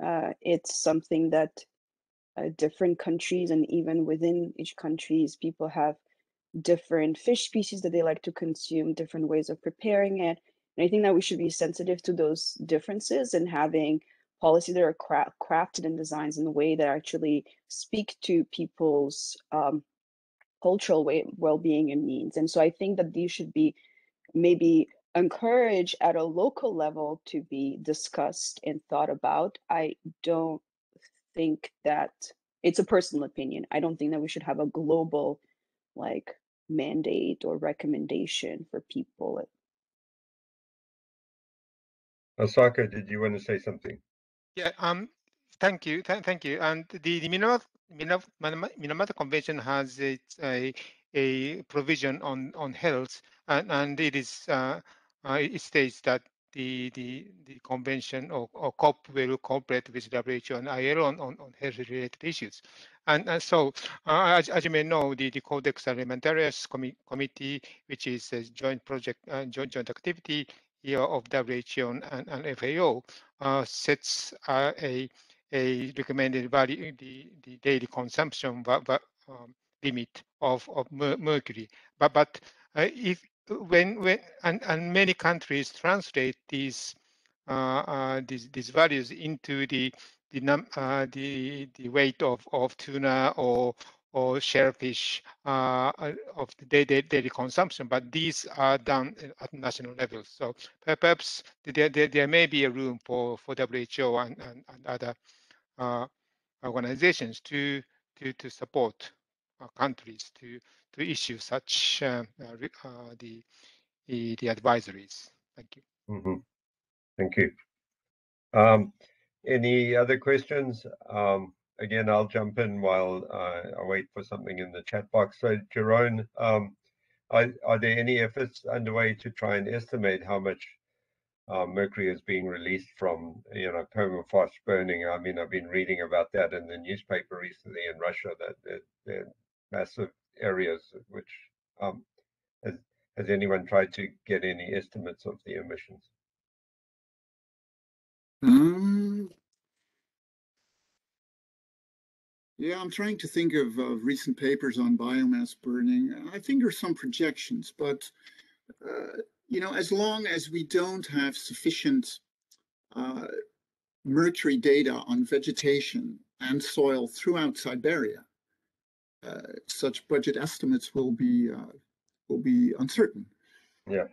Uh, it's something that uh, different countries and even within each countries, people have different fish species that they like to consume, different ways of preparing it, And I think that we should be sensitive to those differences and having policies that are cra- crafted and designed in a way that actually speak to people's um, cultural way, well-being and needs. And so I think that these should be maybe encouraged at a local level to be discussed and thought about. I don't think that it's a personal opinion. I don't think that we should have a global like mandate or recommendation for people. Eisaku, did you want to say something? Yeah, um, thank you, th thank you. And the, the Minamata, Minamata Convention has a, a, a provision on on health, and, and it is uh, uh, it states that the the the convention or, or COP will cooperate with WHO and ILO on, on, on health-related issues. And, and so, uh, as, as, you may know, the, the Codex Alimentarius Com Committee, which is a joint project, uh, joint, joint activity here of WHO and, and FAO, uh, sets uh, a a recommended value, the, the daily consumption um, limit of, of mercury. But but uh, if when when and, and many countries translate these uh, uh, these these values into the the num uh, the the weight of of tuna or or shellfish uh, uh of the daily, daily consumption, but these are done at national level. So perhaps there, there, there may be a room for, for WHO and, and, and other uh, organizations to, to, to support countries to, to issue such uh, uh, the, the, advisories. Thank you. Mm -hmm. Thank you. Um, any other questions? Um, again, I'll jump in while uh, I wait for something in the chat box. So, Jeroen, um, are, are, there any efforts underway to try and estimate how much uh, mercury is being released from, you know, permafrost burning? I mean, I've been reading about that in the newspaper recently in Russia that there, massive areas which um, has, has anyone tried to get any estimates of the emissions? Um, yeah, I'm trying to think of recent papers on biomass burning. I think there's some projections, but uh, you know, as long as we don't have sufficient uh, mercury data on vegetation and soil throughout Siberia, such budget estimates will be uh, will be uncertain. Yeah.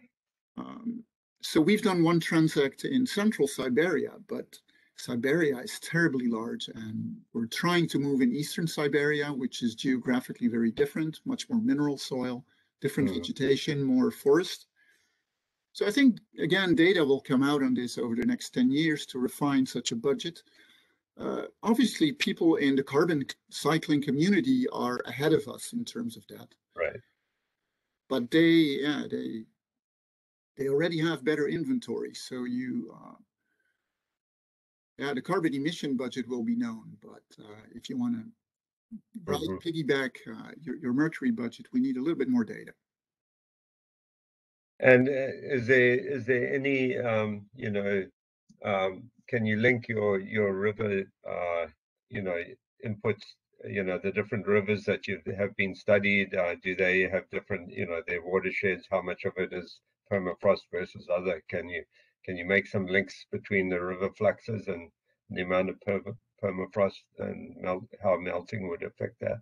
Um, so we've done one transect in central Siberia, but Siberia is terribly large, and we're trying to move in eastern Siberia, which is geographically very different, much more mineral soil, different mm. vegetation, more forest. So I think again, data will come out on this over the next 10 years to refine such a budget. Uh, obviously, people in the carbon cycling community are ahead of us in terms of that. Right. But they, yeah, they they already have better inventory. So you, uh, yeah, the carbon emission budget will be known. But uh, if you want to mm -hmm. piggyback uh, your your mercury budget, we need a little bit more data. And uh, is there is there any um, you know um, can you link your your river uh, you know inputs you know the different rivers that you have been studied uh, do they have different you know their watersheds how much of it is permafrost versus other? Can you can you make some links between the river fluxes and the amount of per permafrost and melt, how melting would affect that?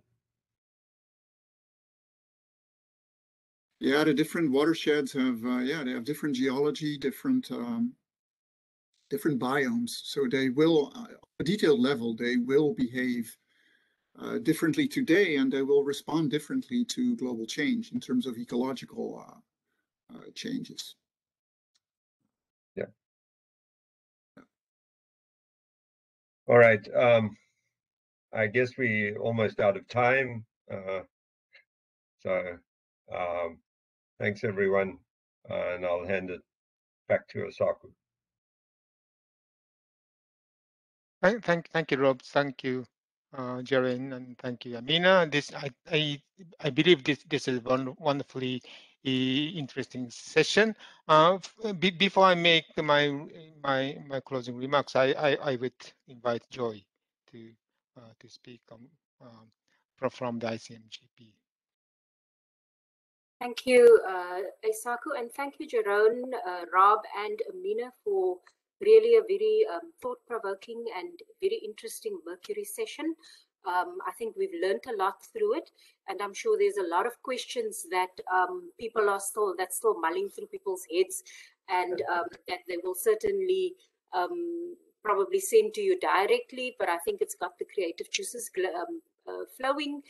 Yeah the different watersheds have uh, yeah they have different geology different um, different biomes. So they will, uh, a detailed level, they will behave uh, differently today and they will respond differently to global change in terms of ecological uh, uh changes. Yeah. All right. Um, I guess we almost out of time. Uh, so um, thanks everyone. and I'll hand it back to Eisaku. Thank, thank, thank you, Rob. Thank you, uh, Jeroen, and thank you, Amina. This, I, I, I believe this, this is one wonderfully interesting session. Uh, be, before I make my my my closing remarks, I I, I would invite Joy to uh, to speak um, from from the ICMGP. Thank you, uh, Eisaku, and thank you, Jeroen, uh, Rob, and Amina for really a very um, thought-provoking and very interesting Mercury session. Um, I think we've learned a lot through it, and I'm sure there's a lot of questions that um, people are still that's still mulling through people's heads, and um, that they will certainly um, probably send to you directly. But I think it's got the creative juices um, uh, flowing,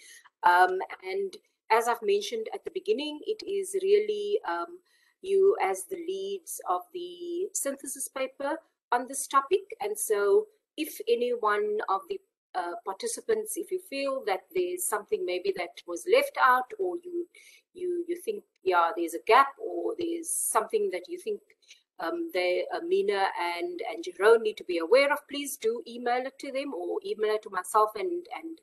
and as I've mentioned at the beginning, it is really um, you as the leads of the synthesis paper on this topic. And so if any one of the uh, participants, if you feel that there's something maybe that was left out or you you you think, yeah, there's a gap or there's something that you think um, they, Amina and, and Jeroen need to be aware of, please do email it to them or email it to myself and, and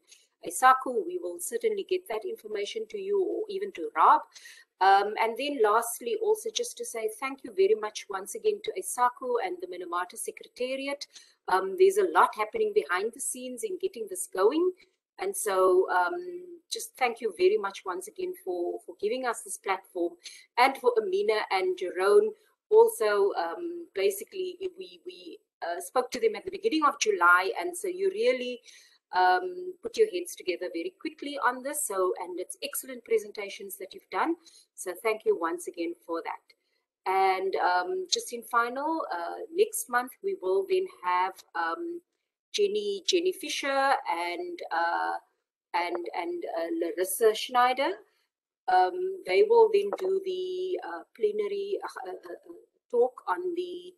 Eisaku, we will certainly get that information to you or even to Rob. Um, and then lastly, also just to say thank you very much once again to Eisaku and the Minamata Secretariat. Um, there's a lot happening behind the scenes in getting this going. And so um, just thank you very much once again for, for giving us this platform and for Amina and Jeroen. Also, um, basically, we, we uh, spoke to them at the beginning of July. And so you really um, put your heads together very quickly on this. So, and it's excellent presentations that you've done. So thank you once again for that. And um, just in final, uh, next month we will then have um, Jenny Jenny Fisher and uh, and and uh, Larissa Schneider. Um, they will then do the uh, plenary uh, uh, talk on the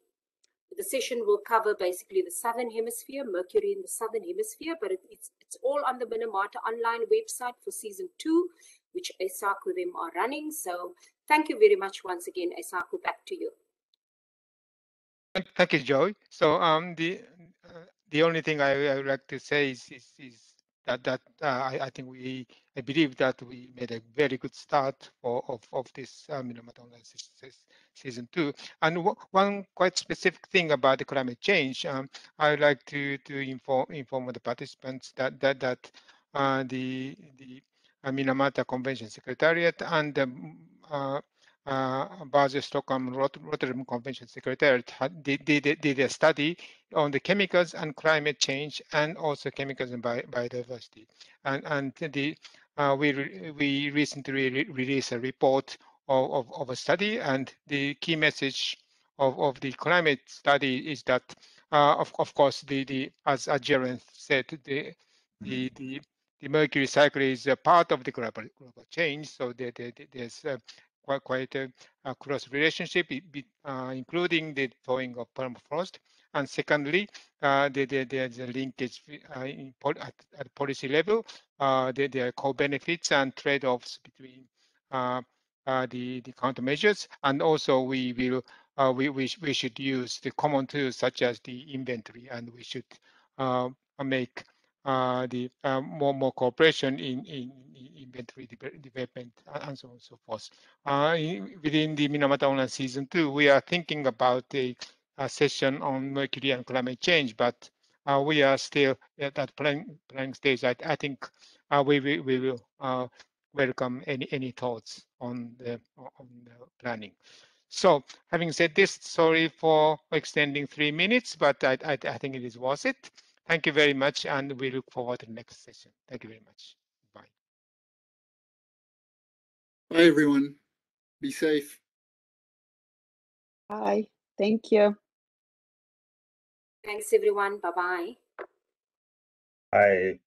the session will cover basically the southern hemisphere, Mercury in the southern hemisphere, but it, it's it's all on the Minamata online website for season two, which Eisaku them are running. So thank you very much once again, Eisaku. Back to you. Thank you, Joy. So um, the uh, the only thing I, I, would like to say is is, is that that uh, I, I, think we I believe that we made a very good start for, of of this uh, Minamata online season two. And one quite specific thing about the climate change, um, I would like to to inform inform the participants that that that uh, the the uh, Minamata Convention Secretariat and the uh, Basel Stockholm Rotterdam Convention Secretariat did, did, did a study on the chemicals and climate change and also chemicals and bi biodiversity. And, and the, uh, we, re we recently re released a report of, of, of, a study and the key message of, of the climate study is that, uh, of, of course, the, the as, as said, the, the, the the mercury cycle is a part of the global, global change. So there, there, there's uh, quite, quite a, a close relationship, uh, including the thawing of permafrost. And secondly, uh, there, there's a linkage uh, at, at, policy level. Uh, there, are co-benefits and trade-offs between uh, uh, the, the countermeasures. And also we will we, we, we should use the common tools such as the inventory and we should make uh, the uh, more more cooperation in, in, inventory de development and so on and so forth. Uh, in, within the Minamata Online Season 2, we are thinking about a, a session on mercury and climate change, but uh, we are still at that planning, planning stage. I, I think uh, we, we, we will uh, welcome any any thoughts on the on the planning. So having said this, sorry for extending three minutes, but I, I, I think it is worth it. Thank you very much, and we look forward to the next session. Thank you very much. Bye. Bye, everyone. Be safe. Bye. Thank you. Thanks, everyone. Bye-bye. Bye.